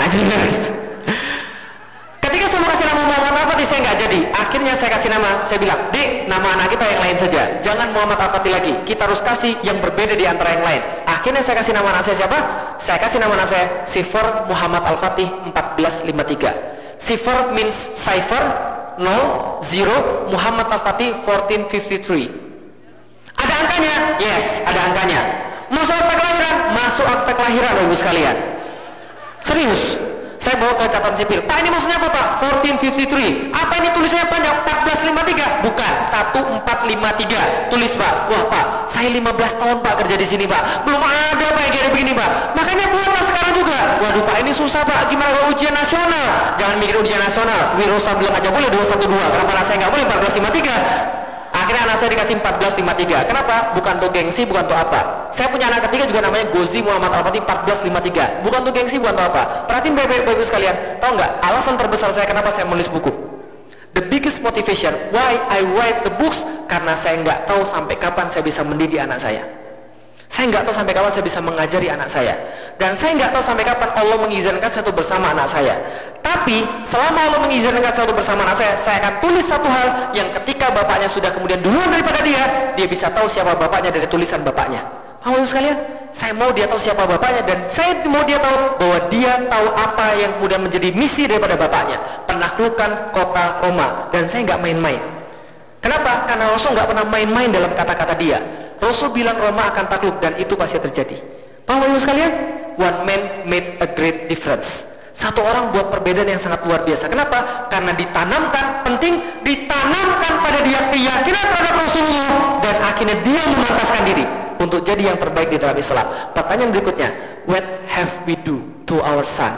Ketika saya kasih nama Muhammad saya nggak jadi. Akhirnya saya kasih nama, saya bilang, Dek, nama anak kita yang lain saja. Jangan Muhammad Al-Fatih lagi. Kita harus kasih yang berbeda di antara yang lain. Akhirnya saya kasih nama anak saya siapa? Saya kasih nama anak saya Sifar Muhammad Al-Fatih 1453. Sifar means cipher, 0, 0, Muhammad Al-Fatih 1453. Ada angkanya? Yes, ada angkanya. Masuk akte kelahiran? Masuk akte kelahiran, Ibu sekalian. Serius. Saya bawa ke catatan sipil. Pak ini maksudnya apa Pak? 1453. Apa ini tulisannya panjang? 1453? Bukan. 1453. Tulis Pak. Wah Pak, saya 15 tahun Pak kerja di sini Pak. Belum ada Pak yang kayak begini Pak. Makanya buatlah sekarang juga. Waduh Pak ini susah Pak. Gimana kalau ujian nasional? Jangan mikir ujian nasional. Wirosa bilang aja boleh 212. Kenapa saya nggak boleh 1453? Akhirnya anak saya dikasih 1453. Kenapa? Bukan untuk gengsi, bukan untuk apa. Saya punya anak ketiga juga namanya Gozi Muhammad Al-Fatih 1453. Bukan untuk gengsi, bukan untuk apa. Perhatiin baik-baik baik sekalian. Tahu nggak? Alasan terbesar saya kenapa saya menulis buku. The biggest motivation why I write the books karena saya nggak tahu sampai kapan saya bisa mendidik anak saya. Saya nggak tahu sampai kapan saya bisa mengajari anak saya. Dan saya nggak tahu sampai kapan Allah mengizinkan satu bersama anak saya. Tapi selama Allah mengizinkan satu bersama anak saya, saya akan tulis satu hal yang ketika bapaknya sudah kemudian duluan daripada dia, dia bisa tahu siapa bapaknya dari tulisan bapaknya. Paham sekalian? Saya mau dia tahu siapa bapaknya dan saya mau dia tahu bahwa dia tahu apa yang kemudian menjadi misi daripada bapaknya. Penaklukan kota Roma dan saya nggak main-main. Kenapa? Karena Rasul nggak pernah main-main dalam kata-kata dia. Rasul bilang Roma akan takluk dan itu pasti terjadi. Paham ibu sekalian? One man made a great difference. Satu orang buat perbedaan yang sangat luar biasa. Kenapa? Karena ditanamkan, penting ditanamkan pada dia keyakinan terhadap Rasulullah dan akhirnya dia memantaskan diri untuk jadi yang terbaik di dalam Islam. Pertanyaan berikutnya, what have we do to our son,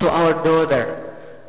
to our daughter,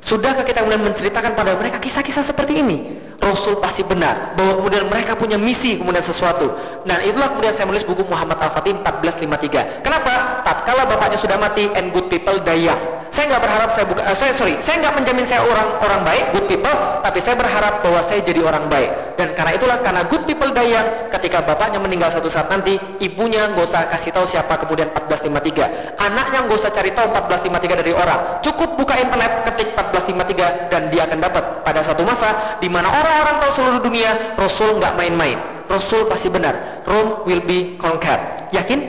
Sudahkah kita kemudian menceritakan pada mereka kisah-kisah seperti ini? Rasul pasti benar bahwa kemudian mereka punya misi kemudian sesuatu. Dan itulah kemudian saya menulis buku Muhammad Al-Fatih 1453. Kenapa? Tatkala bapaknya sudah mati and good people die Saya nggak berharap saya buka, uh, saya sorry, saya nggak menjamin saya orang orang baik, good people, tapi saya berharap bahwa saya jadi orang baik. Dan karena itulah karena good people die ketika bapaknya meninggal satu saat nanti, ibunya nggak usah kasih tahu siapa kemudian 1453. Anaknya nggak usah cari tahu 1453 dari orang. Cukup buka internet ketik 14 1453 dan dia akan dapat pada satu masa di mana orang-orang tahu seluruh dunia Rasul nggak main-main. Rasul pasti benar. Rome will be conquered. Yakin?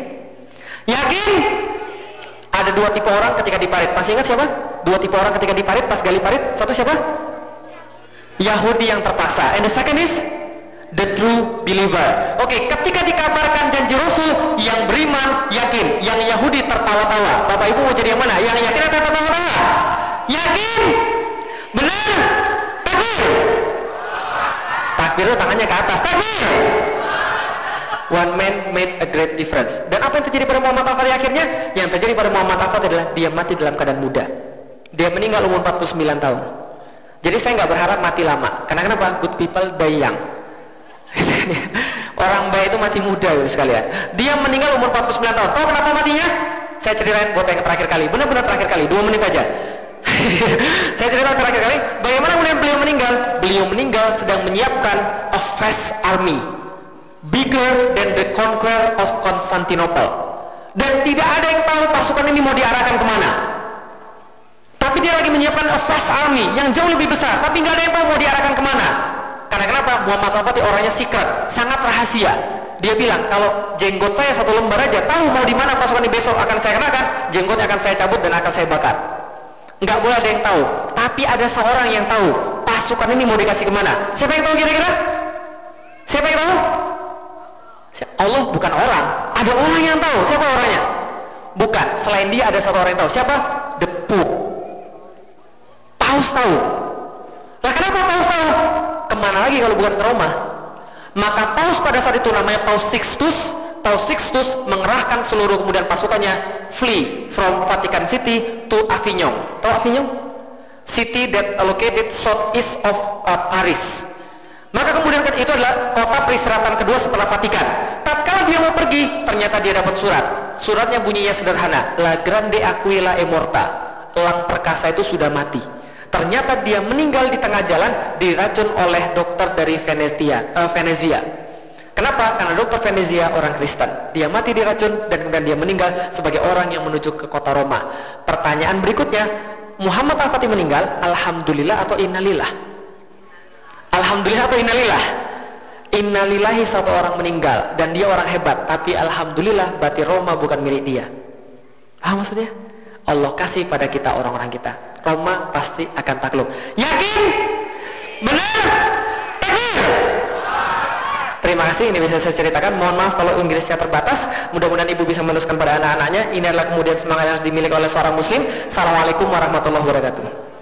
Yakin? Ada dua tipe orang ketika di parit. Masih ingat siapa? Dua tipe orang ketika di parit pas gali parit. Satu siapa? Yahudi yang terpaksa. And the second is the true believer. Oke, ketika dikabarkan janji Rasul, yang beriman yakin, yang Yahudi tertawa-tawa. Bapak Ibu mau jadi yang mana? Yang yakin atau tertawa-tawa? Yakin? Benar? Takbir? Takbir tangannya ke atas. Takbir? One man made a great difference. Dan apa yang terjadi pada Muhammad Al-Fatih akhirnya? Yang terjadi pada Muhammad Al-Fatih adalah dia mati dalam keadaan muda. Dia meninggal umur 49 tahun. Jadi saya nggak berharap mati lama. Karena kenapa? Good people die young. Orang baik itu masih muda ya sekalian. Dia meninggal umur 49 tahun. Tahu kenapa matinya? Saya ceritain buat yang terakhir kali. Benar-benar terakhir kali. Dua menit aja. saya cerita terakhir kali. Bagaimana kemudian beliau meninggal? Beliau meninggal sedang menyiapkan a fresh army. Bigger than the conquer of Constantinople. Dan tidak ada yang tahu pasukan ini mau diarahkan ke mana. Tapi dia lagi menyiapkan a fresh army yang jauh lebih besar. Tapi nggak ada yang tahu mau diarahkan ke mana. Karena kenapa? Muhammad Al-Fatih orangnya secret, sangat rahasia. Dia bilang, kalau jenggot saya satu lembar aja, tahu mau di mana pasukan ini besok akan saya kenakan, jenggotnya akan saya cabut dan akan saya bakar. Nggak boleh ada yang tahu. Tapi ada seorang yang tahu pasukan ini mau dikasih ke mana. Siapa yang tahu kira-kira? Siapa yang tahu? Allah bukan orang. Ada orang yang tahu. Siapa orangnya? Bukan. Selain dia ada satu orang yang tahu. Siapa? Pope. Paus tahu. Nah kenapa Paus tahu? Ke mana lagi kalau bukan ke Roma? Maka Paus pada saat itu namanya Paus Sixtus. Paus Sixtus mengerahkan seluruh kemudian pasukannya flee from Vatican City to Avignon. Tahu Avignon? City that located southeast of uh, Paris. Maka kemudian itu adalah kota peristirahatan kedua setelah Vatikan. Tatkala dia mau pergi, ternyata dia dapat surat. Suratnya bunyinya sederhana, La Grande Aquila e Morta. Elang perkasa itu sudah mati. Ternyata dia meninggal di tengah jalan diracun oleh dokter dari Venezia. Uh, Venezia. Kenapa? Karena dokter Venezia orang Kristen. Dia mati diracun dan kemudian dia meninggal sebagai orang yang menuju ke kota Roma. Pertanyaan berikutnya, Muhammad Al-Fatih meninggal, Alhamdulillah atau Innalillah? Alhamdulillah atau Innalillah? Innalillahi satu orang meninggal dan dia orang hebat, tapi Alhamdulillah bati Roma bukan milik dia. Apa maksudnya? Allah kasih pada kita orang-orang kita. Roma pasti akan takluk. Yakin? Benar? Terima kasih ini bisa saya ceritakan. Mohon maaf kalau Inggrisnya terbatas. Mudah-mudahan ibu bisa meneruskan pada anak-anaknya. Ini adalah kemudian semangat yang dimiliki oleh seorang muslim. Assalamualaikum warahmatullahi wabarakatuh.